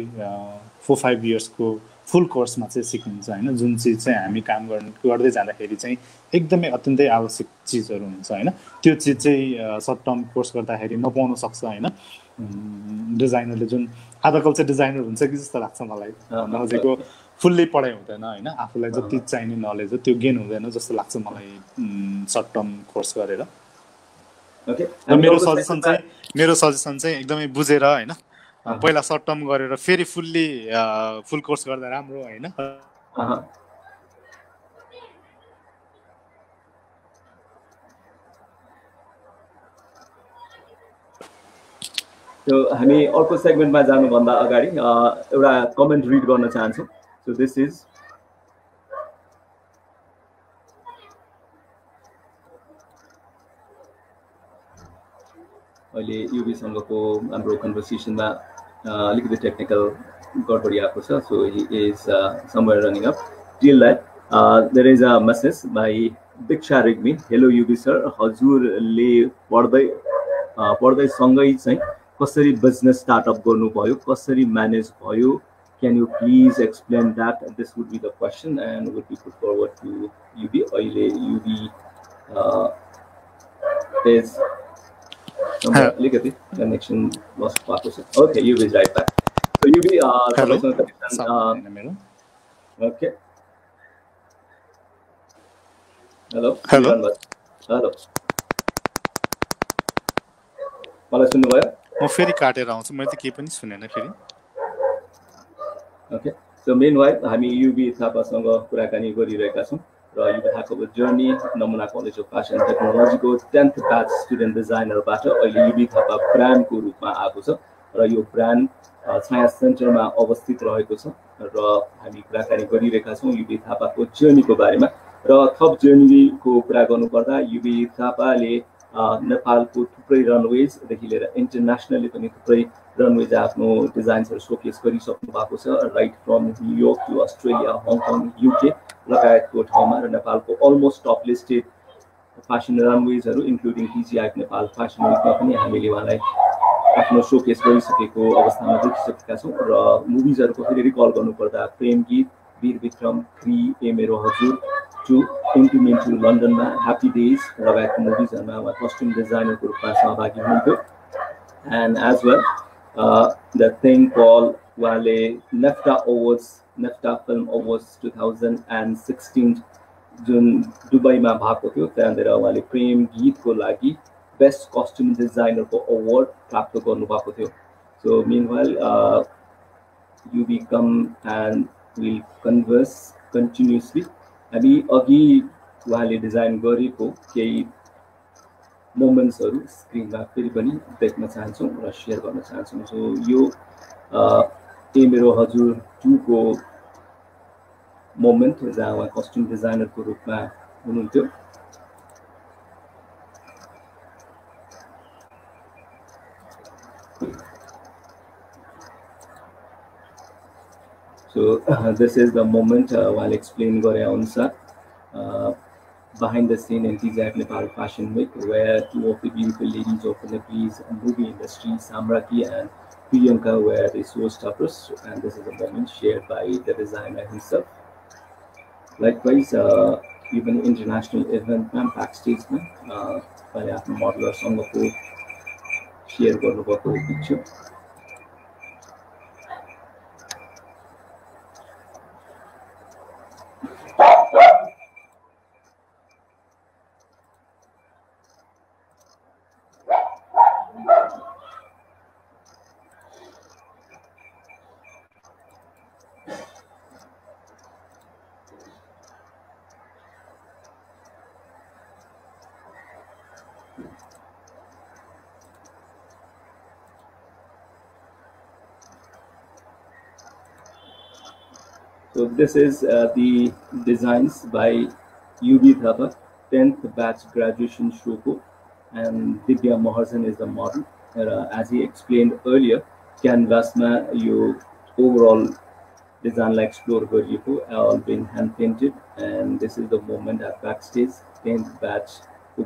फोर फाइभ इयर्सको फुल कोर्समा चाहिँ सिक्नुहुन्छ होइन? जुन चिज चाहिँ हामी काम गर् गर्दै जाँदाखेरि चाहिँ एकदमै अत्यन्तै आवश्यक चिजहरू हुन्छ होइन? त्यो चिज चाहिँ सर्ट टर्म कोर्स गर्दाखेरि नपाउन सक्छ होइन? डिजाइनरले जुन आधा चाहिँ डिजाइनर हुन्छ कि जस्तो लाग्छ मलाई नजिकको फुल्ली पढाइ हुँदैन होइन? आफूलाई जति चाहिने नलेज हो त्यो गेन हुँदैन जस्तो लाग्छ मलाई सर्ट टर्म कोर्स गरेर। मेरो सजेसन चाहिँ मेरो सजेसन चाहिँ एकदमै बुझेर होइन? पहिला सर्ट टर्म गरेर फेरि फुल्ली फुल कोर्स गर्दा राम्रो होइन? त्यो हामी अर्को सेगमेन्टमा जानुभन्दा अगाडि एउटा कमेन्ट रिड गर्न चाहन्छौँ। So this is अहिले युबीसँगको हाम्रो कन्भर्सेसनमा अलिकति टेक्निकल गडबडी आएको छ so he is somewhere running up till that there is a message by Diksha Regmi hello Yubi sir हजुरले पढ्दै पढ्दै सँगै चाहिँ कसरी बिजनेस स्टार्टअप गर्नुभयो कसरी म्यानेज भयो Can you please explain that? This would be the question and would be put forward to UB. Oile UB uh, is अलिकति connection lost भएको छ Okay, UB is right back. So UB uh, Hello. uh, okay. Hello hello hello मलाई सुन्नुभयो म फेरि काटेर आउँछु मैले त केही पनि सुनेन फेरि ओके सो मेन वाइफ हामी युबी थापासँग कुराकानी गरिरहेका छौँ र युबी थापाको journey Namuna college of fashion टेक्नोलोजीको टेन्थ ब्याच स्टुडेन्ट डिजाइनरबाट अहिले युबी थापा ब्रान्डको रूपमा आएको छ र यो ब्रान्ड छाया सेन्टरमा अवस्थित रहेको छ र हामी कुराकानी गरिरहेका छौँ युबी थापाको जर्नीको बारेमा र थप जर्नीको कुरा गर्नुपर्दा युबी थापाले नेपालको थुप्रै रनवेजदेखि लिएर इन्टरनेसनली पनि थुप्रै रनवेज आफ्नो डिजाइन्सहरू सोकेस गरिसक्नु भएको छ right from New York to Australia Hong Kong UK लगायतको ठाउँमा र नेपालको अलमोस्ट टप लिस्टेड फेसन रनवेजहरू इन्क्लुडिङ टिजिआइक नेपाल फेसन विकमा पनि हामीले उहाँलाई आफ्नो सोकेस गरिसकेको अवस्थामा देखिसकेका छौँ र मुभिजहरूको फेरि रिकल गर्नुपर्दा प्रेम गीत, वीर विक्रम क्री ए मेरो हजुर टु इन्टिमेन्ट टु लन्डनमा ह्याप्पी डेज लगायतको मुभिजहरूमा उहाँ कस्ट्युम डिजाइनरको रूपमा सहभागी हुनुहुन्थ्यो and as well uh, the thing called Wale NEFTA Awards, NEFTA Film Awards 2016 जुन दुबईमा भएको थियो त्यहाँनिर उहाँले प्रेम गीतको लागि बेस्ट कस्ट्युम डिजाइनरको अवार्ड प्राप्त गर्नुभएको थियो so meanwhile you be calm and will converse continuously हामी अघि उहाँले डिजाइन गरेको केही मोमेन्ट्सहरू स्क्रिनमा फेरि पनि देख्न चाहन्छौँ र सेयर गर्न चाहन्छौँ। सो यो ए मेरो हजुर टुको मोमेन्ट जहाँ उहाँ कस्ट्युम डिजाइनरको रूपमा हुनुहुन्थ्यो। So uh, this is the moment uh, while explaining Gorya Onsa, uh, behind the scene entities at Nepal Fashion Week, where two of the beautiful ladies of the Nepalese movie industry, Samraki and Priyanka, were the showstoppers. And this is a moment shared by the designer himself. Likewise, uh, even international event and backstage man, by uh, after modeler Sangapore, share the picture. So this is uh, the designs by UB Dhaba, 10th batch graduation Shoko, and Divya Mahajan is the model. Uh, as he explained earlier, canvas ma you overall design like explore Gurjipo all been hand painted and this is the moment at backstage 10th batch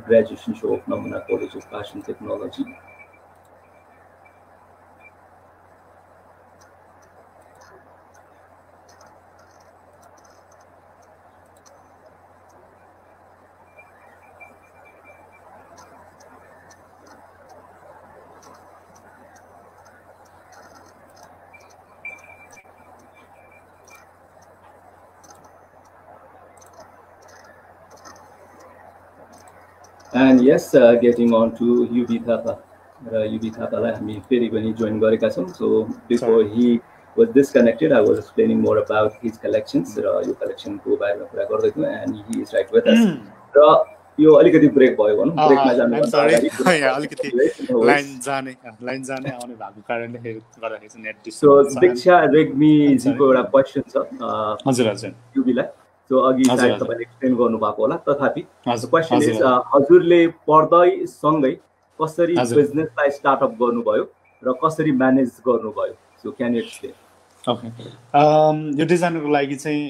graduation show of Namuna College of Fashion Technology yes getting on to Yubi Thapa र युबी थापालाई हामी फेरि पनि join गरेका छौँ. So before he was disconnected I was explaining more about his collections र यो कलेक्सनको बारेमा कुरा गर्दै थियौँ and he is right with र यो अलिकति ब्रेक भयो भनौँ। ब्रेकमा जानु अलिकति लाइन जाने सो दीक्षा रेग्मीजीको एउटा क्वेसन छ युबीलाई त्यो अघि सायद तपाईँले एक्सप्लेन गर्नुभएको होला। तथापि क्वेसन इज हजुरले पढ्दैसँगै कसरी बिजनेसलाई स्टार्टअप गर्नुभयो र कसरी म्यानेज गर्नुभयो? सो क्यान एक्सप्लेन ओके यो डिजाइनको लागि चाहिँ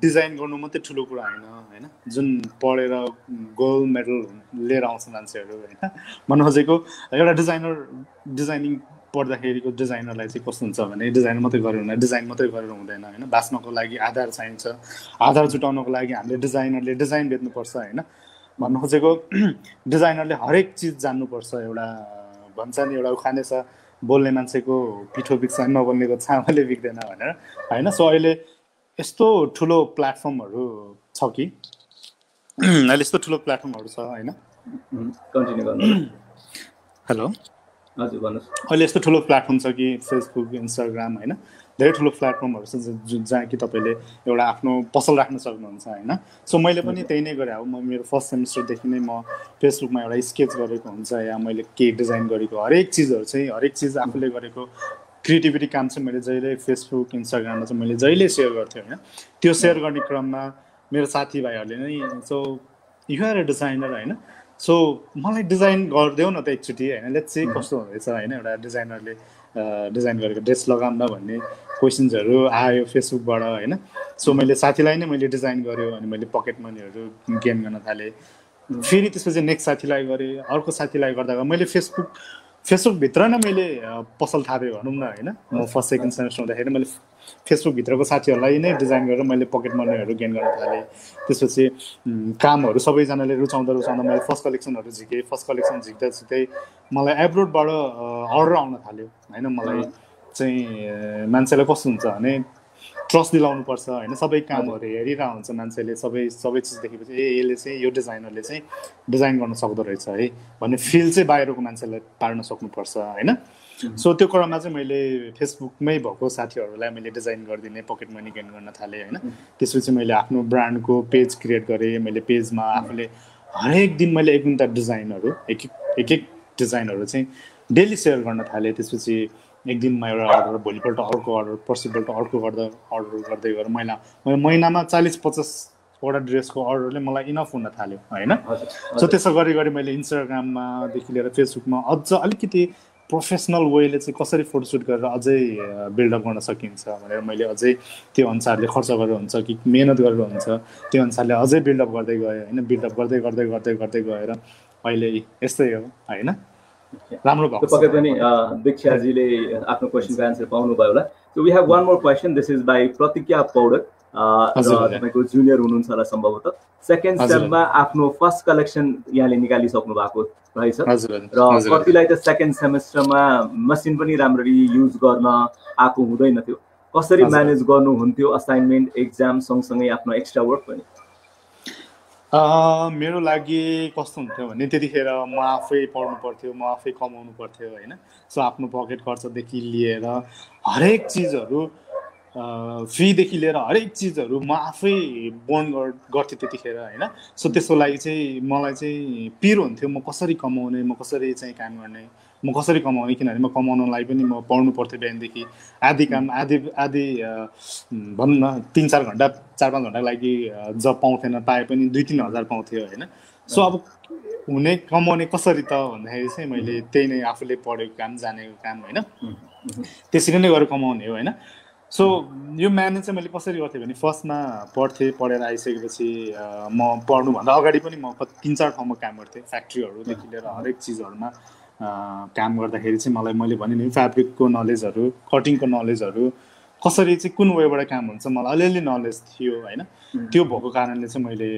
डिजाइन गर्नु मात्रै ठुलो कुरा होइन होइन? जुन पढेर गोल्ड मेडल लिएर आउँछ मान्छेहरू होइन? भन्नु खोजेको एउटा डिजाइनर डिजाइनिङ पढ्दाखेरिको डिजाइनरलाई चाहिँ कस्तो हुन्छ भने डिजाइन मात्रै गरेर हुँदैन डिजाइन मात्रै गरेर हुँदैन होइन? बाँच्नको लागि आधार चाहिन्छ आधार जुटाउनको लागि हामीले डिजाइनरले डिजाइन बेच्नुपर्छ होइन? भन्नु खोजेको डिजाइनरले हरेक चिज जान्नुपर्छ एउटा भन्छ नि एउटा उखाने छ बोल्ने मान्छेको पिठो बिक्छ नबोल्नेको छामाले बिक्दैन भनेर होइन? सो अहिले यस्तो ठुलो प्लेटफर्महरू छ कि? अहिले यस्तो ठुलो प्लेटफर्महरू छ होइन? कन्टिन्यू गर्नु। हेलो अहिले यस्तो ठुलो प्लेटफर्म छ कि फेसबुक इन्स्टाग्राम होइन? धेरै ठुलो प्लेटफर्महरू छ जुन जहाँ कि तपाईँले एउटा आफ्नो पसल राख्न सक्नुहुन्छ होइन? सो मैले पनि त्यही नै गरेँ अब म मेरो फर्स्ट सेमिस्टरदेखि नै म फेसबुकमा एउटा स्केच गरेको हुन्छ या मैले के डिजाइन गरेको हरेक चिजहरू चाहिँ हरेक चिज आफूले गरेको क्रिएटिभिटी काम चाहिँ मैले जहिले फेसबुक इन्स्टाग्राममा चाहिँ मैले जहिले सेयर गर्थेँ होइन? त्यो सेयर गर्ने क्रममा मेरो साथीभाइहरूले नै सो युआर ए डिजाइनर होइन? सो मलाई डिजाइन गरिदेऊ न त एकचोटि होइन? लेट्स चाहिँ कस्तो हुँदैछ होइन? एउटा डिजाइनरले डिजाइन गरेको ड्रेस लगाउन भन्ने क्वेसन्सहरू आयो फेसबुकबाट होइन? सो मैले साथीलाई नै मैले डिजाइन गऱ्यो अनि मैले पकेट मनीहरू गेन गर्न थालेँ। फेरि त्यसपछि नेक्स्ट साथीलाई गरेँ अर्को साथीलाई गर्दा मैले फेसबुक फेसबुकभित्र नै मैले पसल थापेँ भनौँ न होइन? म फर्स्ट सेकेन्ड सेमेस्टर हुँदाखेरि मैले फेसबुकभित्रको साथीहरूलाई नै डिजाइन गरेर मैले पकेट मनीहरू गेन गर्न थालेँ। त्यसपछि कामहरू सबैजनाले रुचाउँदा रुचाउँदा मैले फर्स्ट कलेक्सनहरू झिकेँ। फर्स्ट कलेक्सन झिक्दा झिक्दै मलाई एब्रोडबाट अर्डर आउन थाल्यो। होइन? मलाई चाहिँ मान्छेलाई कस्तो हुन्छ भने ट्रस्ट दिलाउनुपर्छ होइन? सबै कामहरू हेरिरहेको हुन्छ मान्छेले सबै सबै चिज देखेपछि ए यसले चाहिँ यो डिजाइनरले चाहिँ डिजाइन गर्न सक्दो रहेछ है? भन्ने फिल चाहिँ बाहिरको मान्छेलाई पार्न सक्नुपर्छ होइन? सो त्यो कुरामा चाहिँ मैले फेसबुकमै भएको साथीहरूलाई मैले डिजाइन गरिदिने पकेट मनी गेन गर्न थालेँ होइन? त्यसपछि मैले आफ्नो ब्रान्डको पेज क्रिएट गरेँ मैले पेजमा आफूले हरेक दिन मैले एक घन्टा डिजाइनहरू एक एक एक डिजाइनहरू चाहिँ डेली सेयर गर्न थालेँ। त्यसपछि एक दिनमा एउटा अर्डर भोलिपल्ट अर्को अर्डर पर्सिपल्ट अर्को गर्दा अर्डर गर्दै गरेर महिना महिनामा चालिस पचासवटा ड्रेसको अर्डरले मलाई इनफ हुन थाल्यो होइन? सो त्यसो गरी गरी मैले इन्स्टाग्राममादेखि लिएर फेसबुकमा अझ अलिकति प्रोफेसनल वेले चाहिँ कसरी फोटोसुट गरेर अझै बिल्डअप गर्न सकिन्छ भनेर मैले अझै त्यो अनुसारले खर्च गरेर हुन्छ कि मेहनत गरेर हुन्छ त्यो अनुसारले अझै बिल्डअप गर्दै गएँ होइन? बिल्डअप गर्दै गर्दै गर्दै गर्दै गएर अहिले यस्तै हो होइन? राम्रो भएको पक्कै पनि दीक्षाजीले आफ्नो क्वेसनको एन्सर पाउनुभयो होला। So we have one more question this is by Pratigya Poudar तपाईँको जुनियर हुनुहुन्छ होला सम्भवतः। सेकेन्ड सेममा आफ्नो फर्स्ट कलेक्सन यहाँले निकालिसक्नु भएको रहेछ। र कतिलाई त सेकेन्ड सेमेस्टरमा मसिन पनि राम्ररी युज गर्न आएको हुँदैन थियो। कसरी म्यानेज गर्नुहुन्थ्यो असाइनमेन्ट एक्जाम सँगसँगै आफ्नो एक्स्ट्रा वर्क पनि? मेरो लागि कस्तो हुन्थ्यो भने त्यतिखेर म आफै पढ्नु पर्थ्यो म आफै कमाउनु पर्थ्यो होइन। सो आफ्नो पकेट खर्चदेखि लिएर हरेक चिजहरू फीदेखि लिएर हरेक चिजहरू म आफै बोर्न गर्थेँ त्यतिखेर होइन। सो त्यसको लागि चाहिँ मलाई चाहिँ पिरो हुन्थ्यो म कसरी कमाउने म कसरी चाहिँ काम गर्ने। म कसरी कमाउने? किनभने म कमाउनलाई पनि म पढ्नु पर्थ्यो बिहानदेखि। आधी काम आधी आधी भनौँ न तिन चार घन्टा चार पाँच घन्टाको लागि जब पाउँथेन पाए पनि दुई तिन हजार पाउँथ्यो होइन? सो अब हुने कमाउने कसरी त भन्दाखेरि चाहिँ मैले त्यही नै आफूले पढेको काम जानेको काम होइन? त्यसरी नै गरेर कमाउने हो होइन? सो यो म्यानेज चाहिँ मैले कसरी गर्थेँ भने फर्स्टमा पढ्थेँ पढेर आइसकेपछि म पढ्नुभन्दा अगाडि पनि म तिन चार ठाउँमा काम गर्थेँ फ्याक्ट्रीहरूदेखि लिएर हरेक चिजहरूमा। काम गर्दाखेरि चाहिँ मलाई मैले भने नि फेब्रिकको नलेजहरू कटिङको नलेजहरू कसरी चाहिँ कुन वेबाट काम हुन्छ मलाई अलिअलि नलेज थियो होइन? त्यो भएको कारणले चाहिँ मैले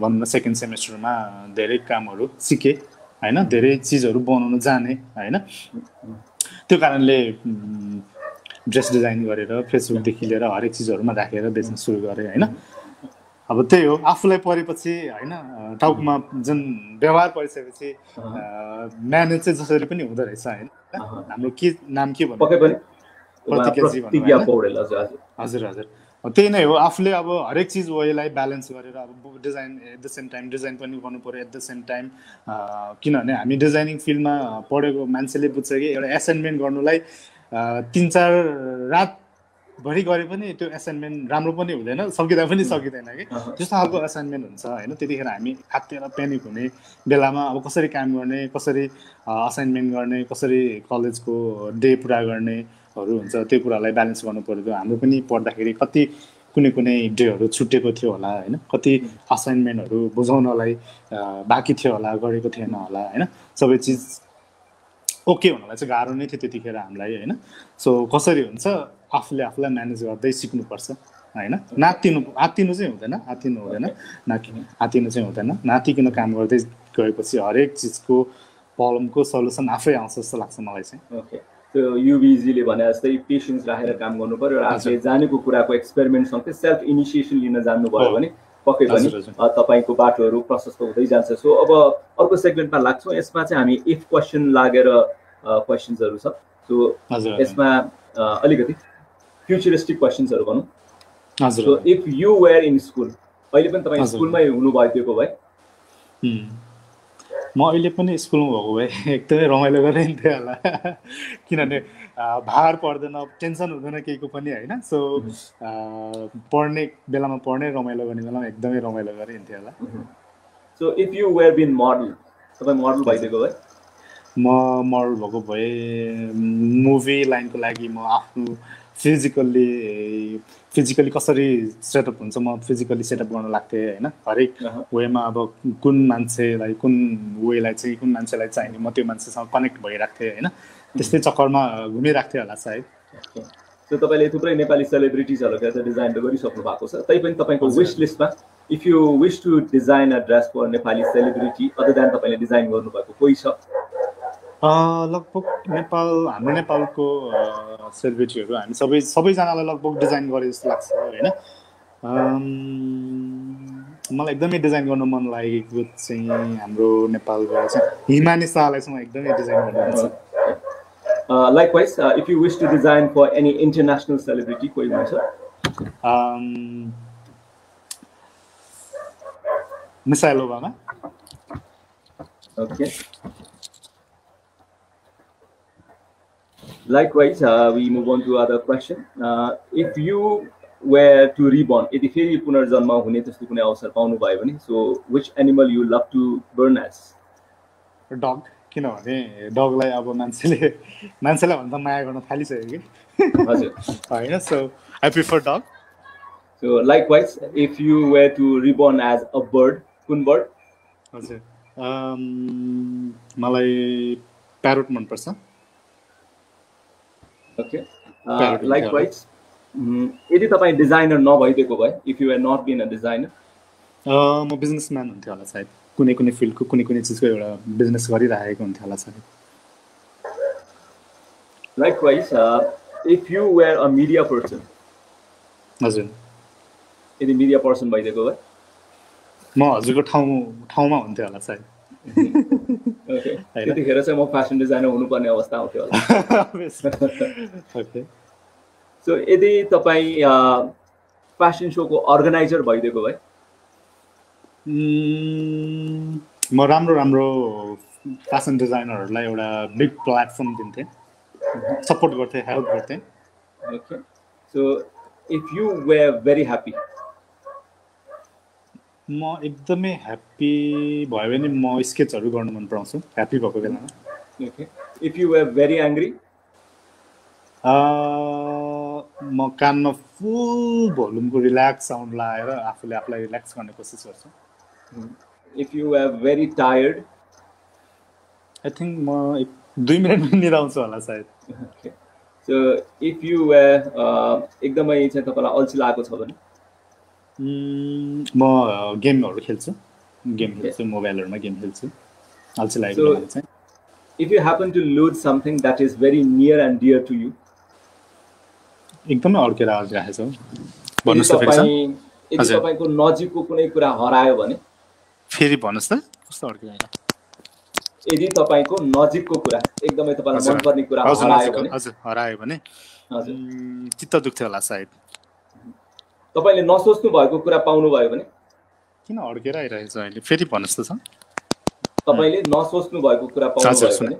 भनौँ न सेकेन्ड सेमेस्टरमा धेरै कामहरू सिकेँ होइन? धेरै चिजहरू बनाउन जाने होइन? त्यो कारणले ड्रेस डिजाइन गरेर फेसबुकदेखि लिएर हरेक चिजहरूमा राखेर बेच्न सुरु गरेँ होइन? अब त्यही हो आफूलाई परेपछि होइन टाउकोमा जुन व्यवहार परिसकेपछि म्यानेज चाहिँ जसरी पनि हुँदो रहेछ होइन। हाम्रो के नाम के भन्नु? हजुर हजुर। त्यही नै हो आफूले अब हरेक चिज वेलाई ब्यालेन्स गरेर अब design at the same time design पनि गर्नु पऱ्यो एट द सेम टाइम किनभने हामी डिजाइनिङ फिल्डमा पढेको मान्छेले बुझ्छ कि एउटा एसाइनमेन्ट गर्नुलाई तिन चार रातभरि गरे पनि त्यो एसाइनमेन्ट राम्रो पनि हुँदैन सकिँदा पनि सकिँदैन कि। त्यस्तो खालको एसाइनमेन्ट हुन्छ होइन? त्यतिखेर हामी हातेर पेनिक हुने बेलामा अब कसरी काम गर्ने कसरी असाइनमेन्ट गर्ने कसरी कलेजको डे पुरा गर्नेहरू हुन्छ त्यो कुरालाई ब्यालेन्स गर्नु पऱ्यो। हाम्रो पनि पढ्दाखेरि कति कुनै कुनै डेहरू छुटेको थियो होला होइन? कति असाइनमेन्टहरू बुझाउनलाई बाँकी थियो होला गरेको थिएन होला होइन? सबै चिज ओके हुनलाई चाहिँ गाह्रो नै थियो त्यतिखेर हामीलाई होइन? सो कसरी हुन्छ आफूले आफूलाई म्यानेज गर्दै सिक्नुपर्छ होइन? नातिनु आत्तिनु चाहिँ हुँदैन आत्तिनु हुँदैन नाकि आत्तिनु चाहिँ हुँदैन। नातिकन काम गर्दै गएपछि हरेक चिजको प्रब्लमको सल्युसन आफै आउँछ जस्तो लाग्छ मलाई चाहिँ। ओके त्यो युबिजीले भने जस्तै पेसेन्स राखेर काम गर्नु पऱ्यो र आफूले जानेको कुराको एक्सपेरिमेन्टसँगै सेल्फ इनिसिएसन लिन जान्नुभयो भने पक्कै पनि तपाईँको बाटोहरू प्रशस्त हुँदै जान्छ। सो अब अर्को सेगमेन्टमा लाग्छौँ। यसमा चाहिँ हामी इफ क्वेसन लागेर क्वेसन्सहरू छ। सो यसमा अलिकति फ्युचरिस्टिक क्वेसन्सहरू भनौँ। So if you were in school अहिले पनि तपाईँ स्कुलमै हुनुभएको भए? म अहिले पनि स्कुलमा भएको भए एकदमै रमाइलो गरेँ थियो होला। किनभने भार पर्दैन टेन्सन हुँदैन केहीको पनि होइन? सो पढ्ने बेलामा पढ्ने रमाइलो गर्ने बेलामा एकदमै रमाइलो गरेँ थियो होला। So if you were been model तपाईँ मोडल भइदिएको भए? म मोडल भएको भए मुभी लाइनको लागि म आफ्नो फिजिकल्ली फिजिकली कसरी सेटअप हुन्छ? म फिजिकली सेटअप गर्न लाग्थेँ होइन? हरेक वेमा अब कुन मान्छेलाई कुन वेलाई चाहिँ कुन मान्छेलाई चाहिने म त्यो मान्छेसँग कनेक्ट भइरहेको थिएँ होइन? त्यस्तै चक्करमा घुमिरहेको थिएँ होला सायद। त्यो तपाईँले थुप्रै नेपाली सेलिब्रिटिजहरूको चाहिँ डिजाइन त गरिसक्नु भएको छ। तैपनि तपाईँको विस लिस्टमा if you wish to design a dress for Nepali celebrity other than तपाईँले डिजाइन गर्नुभएको कोही छ? लगभग नेपाल हाम्रो नेपालको सेलिब्रिटीहरू हामी सबै सबैजनालाई लगभग डिजाइन गरे जस्तो लाग्छ होइन? मलाई एकदमै डिजाइन गर्नु मन लागेको चाहिँ हाम्रो नेपालको चाहिँ हिमानी शाहलाई चाहिँ एकदमै डिजाइन गर्नु मन छ likewise if you wish to design for any international celebrity कोही हुन्छ Michelle Obama. Okay Likewise, uh, we move on to other question. Uh, if you were to reborn, यदि फेरि पुनर्जन्म हुने त्यस्तो कुनै अवसर पाउनु भयो भने so which animal you love to born as dog किनभने डगलाई अब मान्छेले मान्छेलाई भन्दा माया गर्न थालिसक्यो कि हजुर होइन so I prefer dog So likewise, if you were to reborn as a bird, कुन bird? हजुर अम, मलाई प्यारोट मनपर्छ Uh, likewise, mm, यदि तपाईँ डिजाइनर नभइदिएको भए if you are not been a designer uh, म बिजनेसम्यान हुन्थेँ होला सायद। कुनै कुनै फिल्डको कुनै कुनै चिजको एउटा बिजनेस गरिरहेको हुन्थ्यो होला सायद। likewise, uh, if you were a media person, हजुर। यदि मिडिया पर्सन भइदिएको भए? म हजुरको ठाउँ ठाउँमा हुन्थेँ होला सायद. त्यतिखेर चाहिँ म फेसन डिजाइनर हुनुपर्ने अवस्था आउँथ्यो होला। ओके सो यदि तपाईँ फेसन सोको अर्गनाइजर भइदिएको भए? म राम्रो राम्रो फेसन डिजाइनरहरूलाई एउटा बिग प्लेटफर्म दिन्थेँ। सपोर्ट गर्थेँ हेल्प गर्थेँ। Okay so if you were very happy म एकदमै ह्याप्पी भयो भने म स्केचहरू गर्नु मन पराउँछु। ह्याप्पी भएको बेलामा। Okay if you were very angry म कानमा फुल भोल्युमको रिल्याक्स साउन्ड लगाएर आफूले आफूलाई रिल्याक्स गर्ने कोसिस गर्छु। If you were very tired I think म एक दुई मिनटमा निदाउँछु होला सायद। सो इफ यु एकदमै चाहिँ तपाईँलाई अल्छी लागेको छ भने? म गेमहरू खेल्छु। गेम खेल्छु मोबाइलहरूमा गेम खेल्छु। अल्छी लागेको बेलामा चाहिँ। If you happen to lose something that is very near and dear to you एकदमै अड्केर आइरहेको छ भन्नुहोस् यदि। तपाईँको नजिकको कुनै कुरा हरायो भने? फेरि भन्नुहोस् त। कस्तो अड्केर यदि तपाईँको नजिकको कुरा एकदमै तपाईँलाई। मनपर्ने कुरा हरायो भने? हरायो भने। चित्त दुख्थ्यो होला सायद। तपाईँले नसोच्नु भएको कुरा पाउनुभयो भने? किन अड्केर आइरहेको छ अहिले? फेरि भन्नुहोस् त सर। तपाईँले नसोच्नु भएको कुरा पाउनुभयो। भने?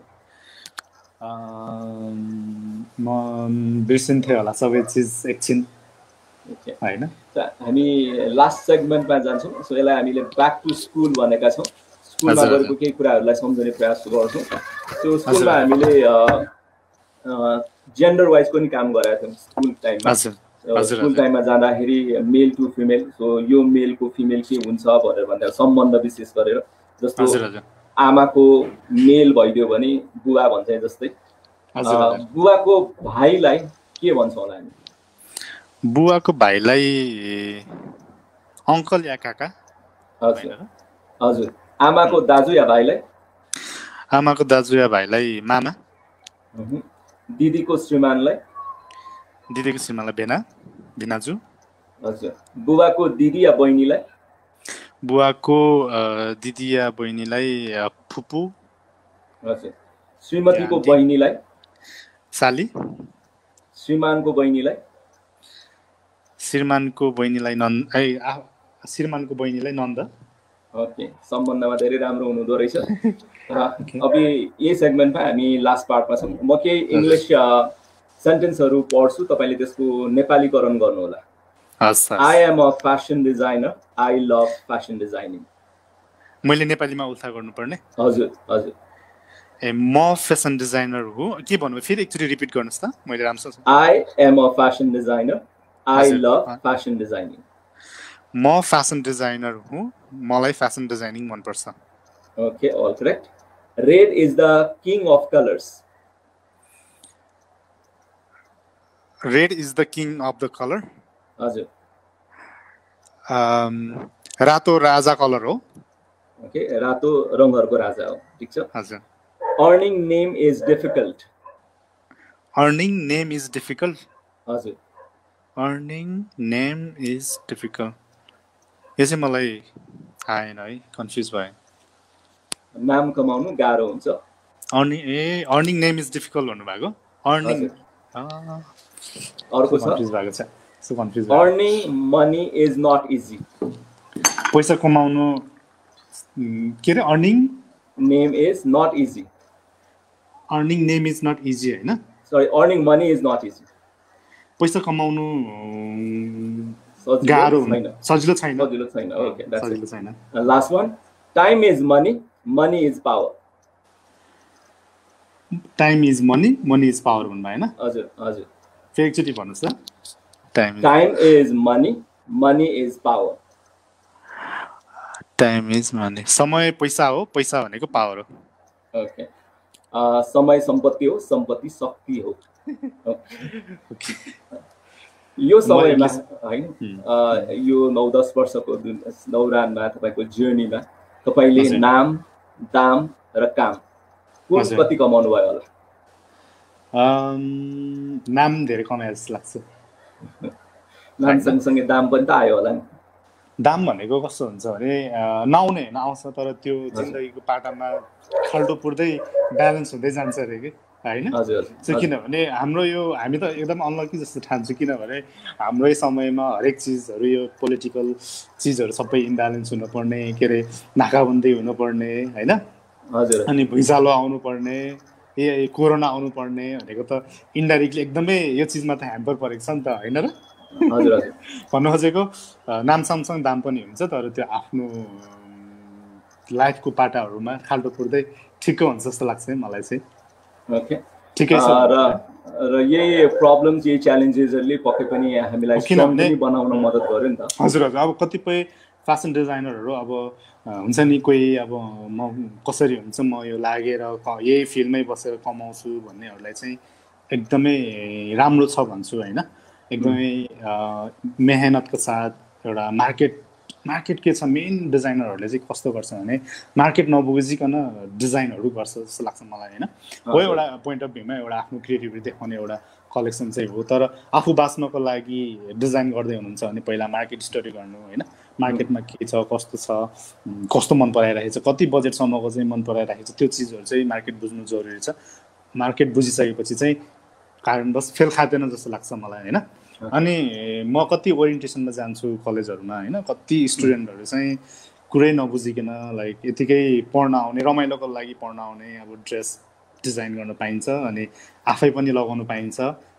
म बिर्सिन्थेँ होला सबै चिज एकछिन. होइन? त हामी लास्ट सेगमेन्टमा जान्छौँ। सो यसलाई हामीले ब्याक टु स्कुल भनेका छौँ। स्कुलमा गरेको केही कुराहरूलाई सम्झने प्रयास गर्छौँ। सो स्कुलमा। हामीले जेन्डर वाइज पनि काम गरेका थियौँ स्कुल टाइममा। स्कुल। टाइममा जाँदाखेरि मेल टु फिमेल सो यो मेलको फिमेल के हुन्छ भनेर भन्दा सम्बन्ध विशेष गरेर जस्तो आमाको मेल भइदियो भने बुवा भन्छ जस्तै। बुवाको भाइलाई के भन्छौँ होला हामी? बुवाको भाइलाई अङ्कल या काका? हजुर? हजुर। आमाको दाजु या भाइलाई? आमाको दाजु या भाइलाई मामा। दिदीको श्रीमानलाई? दिदीको श्रीमानलाई बेना बिनाजु हजुर बुबाको दिदी या बहिनीलाई बुवाको दिदी या बहिनीलाई फुपू श्रीमतीको। बहिनीलाई साली श्रीमानको बहिनीलाई श्रीमानको बहिनीलाई नन्द ए आ- श्रीमानको बहिनीलाई नन्द ओके सम्बन्धमा धेरै राम्रो हुनुहुँदो रहेछ र अब यही सेगमेन्टमा हामी लास्ट पार्टमा छौँ म केही इङ्ग्लिस सेन्टेन्सहरू पढ्छु तपाईँले त्यसको नेपालीकरण गर्नुहोला। I am a fashion designer I love fashion designing मैले नेपालीमा उल्था गर्नुपर्ने? हजुर हजुर। ए म फेसन डिजाइनर हो। के भन्नु फेरि एकचोटि रिपिट गर्नुहोस् त मैले राम्रोसँग। I am a fashion designer I. Love fashion designing म फेसन डिजाइनर हुँ। मलाई फेसन डिजाइनिङ मनपर्छ। Okay, all correct. Red is the king of colors. Red is the king of the colour हजुर। रातो राजा कलर हो। ओके रातो रङहरूको राजा हो। ठिक छ? हजुर। Earning name is difficult earning name is difficult हजुर। अर्निङ नेम इज डिफिकल्ट यो चाहिँ मलाई आएन है कन्फ्युज भयो नाम कमाउनु गाह्रो हुन्छ। Earning a earning name is difficult भन्नुभएको। अर्निङ। अर्को छ? कन्फ्युज भएको छ। So confuse earning money is not easy पैसा कमाउनु के अरे earning name is not easy earning name is not easy होइन? Sorry earning money is not easy पैसा कमाउनु गाह्रो छैन। सजिलो छैन। सजिलो छैन। ओके सजिलो छैन। Last one time is money money is power time is money money is power भन्नुभयो होइन? हजुर हजुर। फेरि एकचोटि भन्नुहोस् त time time is money money is power time is money समय पैसा हो पैसा भनेको पावर हो। ओके समय सम्पत्ति हो सम्पत्ति शक्ति हो। यो समयमा होइन यो नौ दस वर्षको दौरानमा तपाईँको जर्नीमा तपाईँले नाम दाम र काम कुन कति कमाउनु भयो होला? नाम धेरै कमाए जस्तो लाग्छ नाम सँगसँगै दाम पनि त आयो होला नि दाम भनेको कस्तो हुन्छ भने नआउने होइन आउँछ तर त्यो जिन्दगीको पाटामा खाल्टो पुर्दै ब्यालेन्स हुँदै जान्छ अरे कि होइन किनभने हाम्रो यो हामी त एकदम अनलकी जस्तो ठान्छु किनभने हाम्रै समयमा हरेक चिजहरू यो पोलिटिकल चिजहरू सबै इम्ब्यालेन्स हुनुपर्ने के अरे नाकाबन्दी हुनुपर्ने होइन अनि भुइँचालो आउनुपर्ने ए कोरोना आउनुपर्ने भनेको त इन्डाइरेक्टली एकदमै यो चिजमा त ह्याम्पर परेको छ नि त होइन र? हजुर हजुर। भन्नु खोजेको नाम सामसँग दाम पनि हुन्छ तर त्यो आफ्नो लाइफको पाटाहरूमा खाल्टो पुर्दै ठिक्क हुन्छ जस्तो लाग्छ है मलाई चाहिँ। ओके। ठिकै छ। र र यही प्रब्लम्स यही च्यालेन्जेसहरूले पक्कै पनि हामीलाई बनाउन मद्दत गर्यो नि त। हजुर हजुर। अब कतिपय फेसन डिजाइनरहरू अब हुन्छ नि कोही अब म कसरी हुन्छ म यो लागेर यही फिल्डमै बसेर कमाउँछु भन्नेहरूलाई चाहिँ एकदमै राम्रो छ भन्छु होइन। एकदमै मेहनतको साथ एउटा मार्केट मार्केट के छ मेन डिजाइनरहरूले चाहिँ कस्तो गर्छ भने मार्केट नबुझिकन डिजाइनहरू गर्छ जस्तो लाग्छ मलाई होइन। हो एउटा पोइन्ट अफ भ्यूमा एउटा आफ्नो क्रिएटिभिटी देखाउने एउटा कलेक्सन चाहिँ हो तर आफू बाँच्नको लागि डिजाइन गर्दै हुनुहुन्छ भने पहिला मार्केट स्टडी गर्नु होइन। मार्केटमा के छ कस्तो छ कस्तो मन पराइरहेको छ कति बजेटसम्मको चाहिँ मन पराइरहेको छ त्यो चिजहरू चाहिँ मार्केट बुझ्नु जरुरी छ। मार्केट बुझिसकेपछि चाहिँ कारणवश फेल खाँदैन जस्तो लाग्छ मलाई होइन? अनि म कति ओरिएन्टेसनमा जान्छु कलेजहरूमा होइन? कति स्टुडेन्टहरू चाहिँ कुरै नबुझिकन लाइक यतिकै पढ्न आउने रमाइलोको लागि पढ्न आउने अब ड्रेस डिजाइन गर्न पाइन्छ अनि आफै पनि लगाउनु पाइन्छ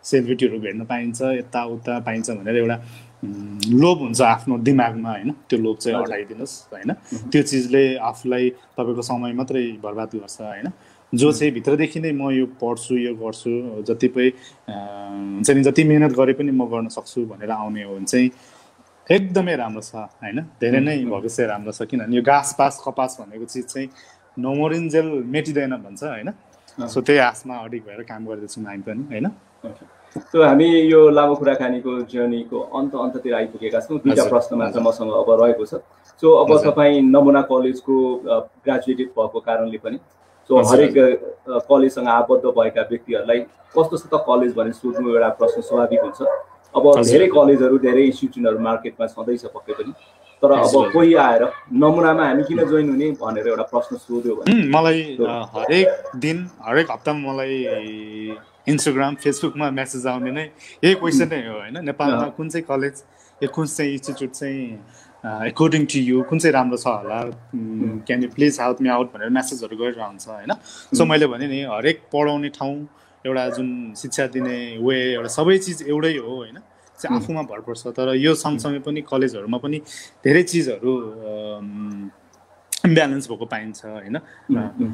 सेलिब्रिटीहरू भेट्न पाइन्छ यताउता पाइन्छ भनेर एउटा लोभ हुन्छ आफ्नो दिमागमा होइन? त्यो लोभ चाहिँ हटाइदिनुहोस् होइन? त्यो चिजले आफूलाई तपाईँको समय मात्रै बर्बाद गर्छ होइन? जो चाहिँ भित्रदेखि नै म यो पढ्छु यो गर्छु जति पनि हुन्छ नि जति मिहिनेत गरे पनि म गर्न सक्छु भनेर आउने हो भने चाहिँ एकदमै राम्रो छ होइन? धेरै नै भविष्य राम्रो छ किनभने यो घाँस पास कपास भनेको चिज चाहिँ नमरिन्जेल मेटिँदैन भन्छ होइन? सो त्यही आसमा अडिक भएर काम गर्दैछौँ हामी पनि होइन? सो हामी यो लामो कुराकानीको जर्नीको अन्त अन्ततिर आइपुगेका छौँ। दुईवटा प्रश्न मात्र मसँग अब रहेको छ। सो अब तपाईँ नमुना कलेजको ग्रेजुएटेड भएको कारणले पनि। सो हरेक कलेजसँग आबद्ध भएका व्यक्तिहरूलाई कस्तो छ त कलेज भनेर सोध्नु एउटा प्रश्न स्वाभाविक हुन्छ। अब धेरै कलेजहरू धेरै इन्स्टिट्युसनहरू मार्केटमा छँदैछ पक्कै पनि। तर अब कोही आएर नमुनामा हामी किन जोइन हुने भनेर एउटा प्रश्न सोध्यो भने मलाई हरेक दिन हरेक हप्तामा मलाई इन्स्टाग्राम फेसबुकमा मेसेज आउने नै यही क्वेसन नै हो होइन? नेपालमा कुन चाहिँ कलेज या कुन चाहिँ इन्स्टिच्युट चाहिँ एकोर्डिङ टु यु कुन चाहिँ राम्रो छ होला? Can you please help me out भनेर मेसेजहरू गरिरहन्छ होइन? सो मैले भने नि हरेक पढाउने ठाउँ एउटा जुन शिक्षा दिने वे एउटा सबै चिज एउटै हो होइन? चाहिँ आफूमा भर पर्छ। तर यो सँगसँगै पनि कलेजहरूमा पनि धेरै चिजहरू इम्ब्यालेन्स भएको पाइन्छ होइन?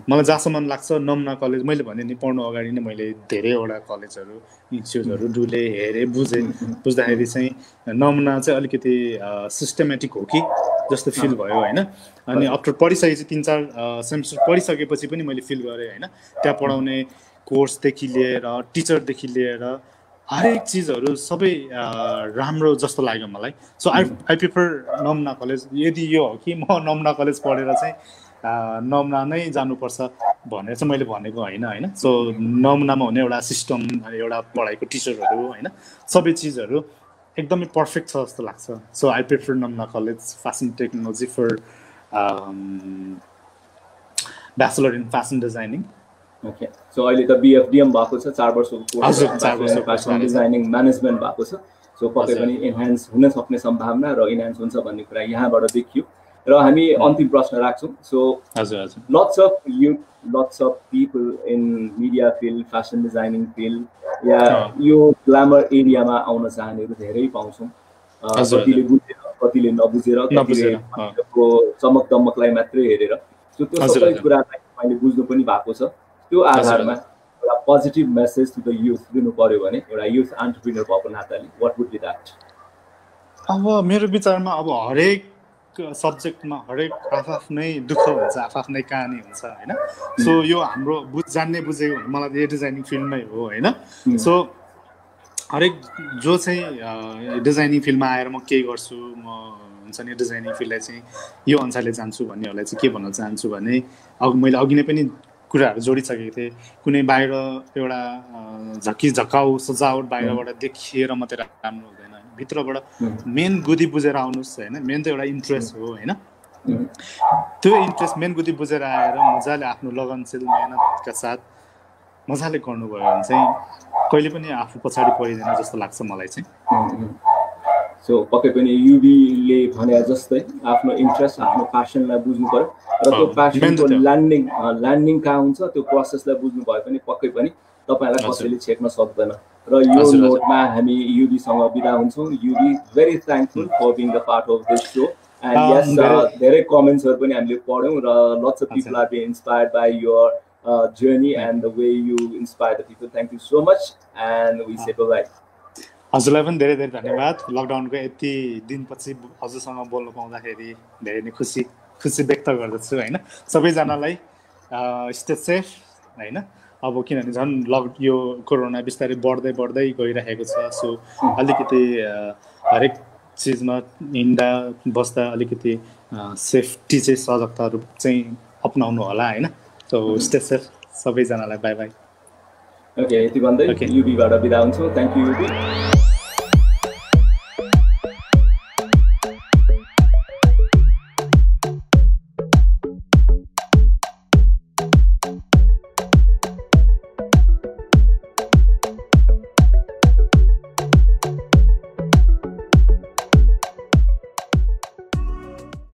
मलाई जहाँसम्म लाग्छ नमुना कलेज मैले भने नि पढ्नु अगाडि नै मैले धेरैवटा कलेजहरू इन्स्टिट्युटहरू डुले हेरेँ बुझेँ। बुझ्दाखेरि चाहिँ नमुना चाहिँ अलिकति सिस्टमेटिक हो कि जस्तो फिल भयो होइन? अनि आफ्टर पढिसकेपछि तिन चार सेमेस्टर पढिसकेपछि पनि मैले फिल गरेँ होइन? त्यहाँ पढाउने कोर्सदेखि लिएर टिचरदेखि लिएर हरेक चिजहरू सबै राम्रो जस्तो लाग्यो मलाई। So I I prefer Namuna college यदि यो हो कि म नमुना कलेज पढेर चाहिँ नमुना नै जानुपर्छ भनेर चाहिँ मैले भनेको होइन होइन। सो नमुनामा हुने एउटा सिस्टम एउटा पढाइको टिचरहरू होइन। सबै चिजहरू एकदमै पर्फेक्ट छ जस्तो लाग्छ। So I prefer Namuna college fashion technology for bachelor in fashion designing okay so अहिले त बिएफडिएम भएको छ चार वर्षको कोर्स डिजाइनिङ म्यानेजमेन्ट भएको छ। सो पक्कै पनि इन्हान्स हुन सक्ने सम्भावना र इन्हान्स हुन्छ भन्ने कुरा यहाँबाट देखियो। र हामी अन्तिम प्रश्न राख्छौँ। So lots of youth lots of people in media field fashion designing field या यो ग्ल्यामर एरियामा आउन चाहनेहरू धेरै पाउँछौँ। कतिले बुझेर कतिले नबुझेर कतिले चमक दमकलाई मात्रै हेरेर। सो त्यो सबै कुरालाई मैले बुझ्नु पनि भएको छ। त्यो आधारमा एउटा positive message to the youth दिनु पऱ्यो भने एउटा युथ अन्टरप्रिनर भएको नाताले वाट वुड बी द्याट अब मेरो विचारमा अब हरेक सब्जेक्टमा हरेक आफ्नै दुःख हुन्छ आफ्नै कहानी हुन्छ होइन? सो यो हाम्रो बुझ जान्ने बुझेको मलाई त यो डिजाइनिङ फिल्डमै हो होइन? सो हरेक जो चाहिँ डिजाइनिङ फिल्डमा आएर म केही गर्छु म हुन्छ नि डिजाइनिङ फिल्डलाई चाहिँ यो अनुसारले जान्छु भन्नेहरूलाई चाहिँ के भन्न चाहन्छु भने अब मैले अघि नै पनि कुराहरू जोडिसकेको थिएँ। कुनै बाहिर एउटा झक्की झक्काउ सजावट बाहिरबाट देखिएर मात्रै राम्रो हुँदैन। भित्रबाट मेन गुदी बुझेर आउनुहोस् होइन? मेन त एउटा इन्ट्रेस्ट हो होइन? त्यो इन्ट्रेस्ट मेन गुदी बुझेर आएर मजाले आफ्नो लगनशील मेहनतका साथ मजाले गर्नुभयो भने चाहिँ कहिले पनि आफू पछाडि परिँदैन जस्तो लाग्छ मलाई चाहिँ। सो पक्कै पनि युबीले भने जस्तै आफ्नो इन्ट्रेस्ट आफ्नो प्यासनलाई बुझ्नु पऱ्यो। र त्यो प्यासनको ल्यान्डिङ ल्यान्डिङ कहाँ हुन्छ त्यो प्रोसेसलाई बुझ्नु भयो भने पक्कै पनि तपाईँलाई कसैले छेक्न सक्दैन। र यो नोटमा हामी युबीसँग बिदा हुन्छौँ। Yubi very thankful for being the part of this so and yes धेरै। कमेन्ट्सहरू पनि हामीले पढ्यौँ र lots of people are be inspired by your and the way you inspire the people. Thank you so much, and we say bye bye. हजुरलाई पनि धेरै धेरै धन्यवाद। लकडाउनको यति दिनपछि हजुरसँग बोल्नु पाउँदाखेरि धेरै नै खुसी खुसी व्यक्त गर्दछु होइन? सबैजनालाई स्टे सेफ होइन? अब किनभने झन् लक यो कोरोना बिस्तारै बढ्दै बढ्दै गइरहेको छ सो अलिकति हरेक चिजमा हिँड्दा बस्दा अलिकति सेफ्टी चाहिँ सजगताहरू चाहिँ अप्नाउनु होला होइन? सो स्टे सेफ सबैजनालाई बाई बाई ओके यति भन्दै युबीबाट बिदा हुन्छौँ। Thank you युबी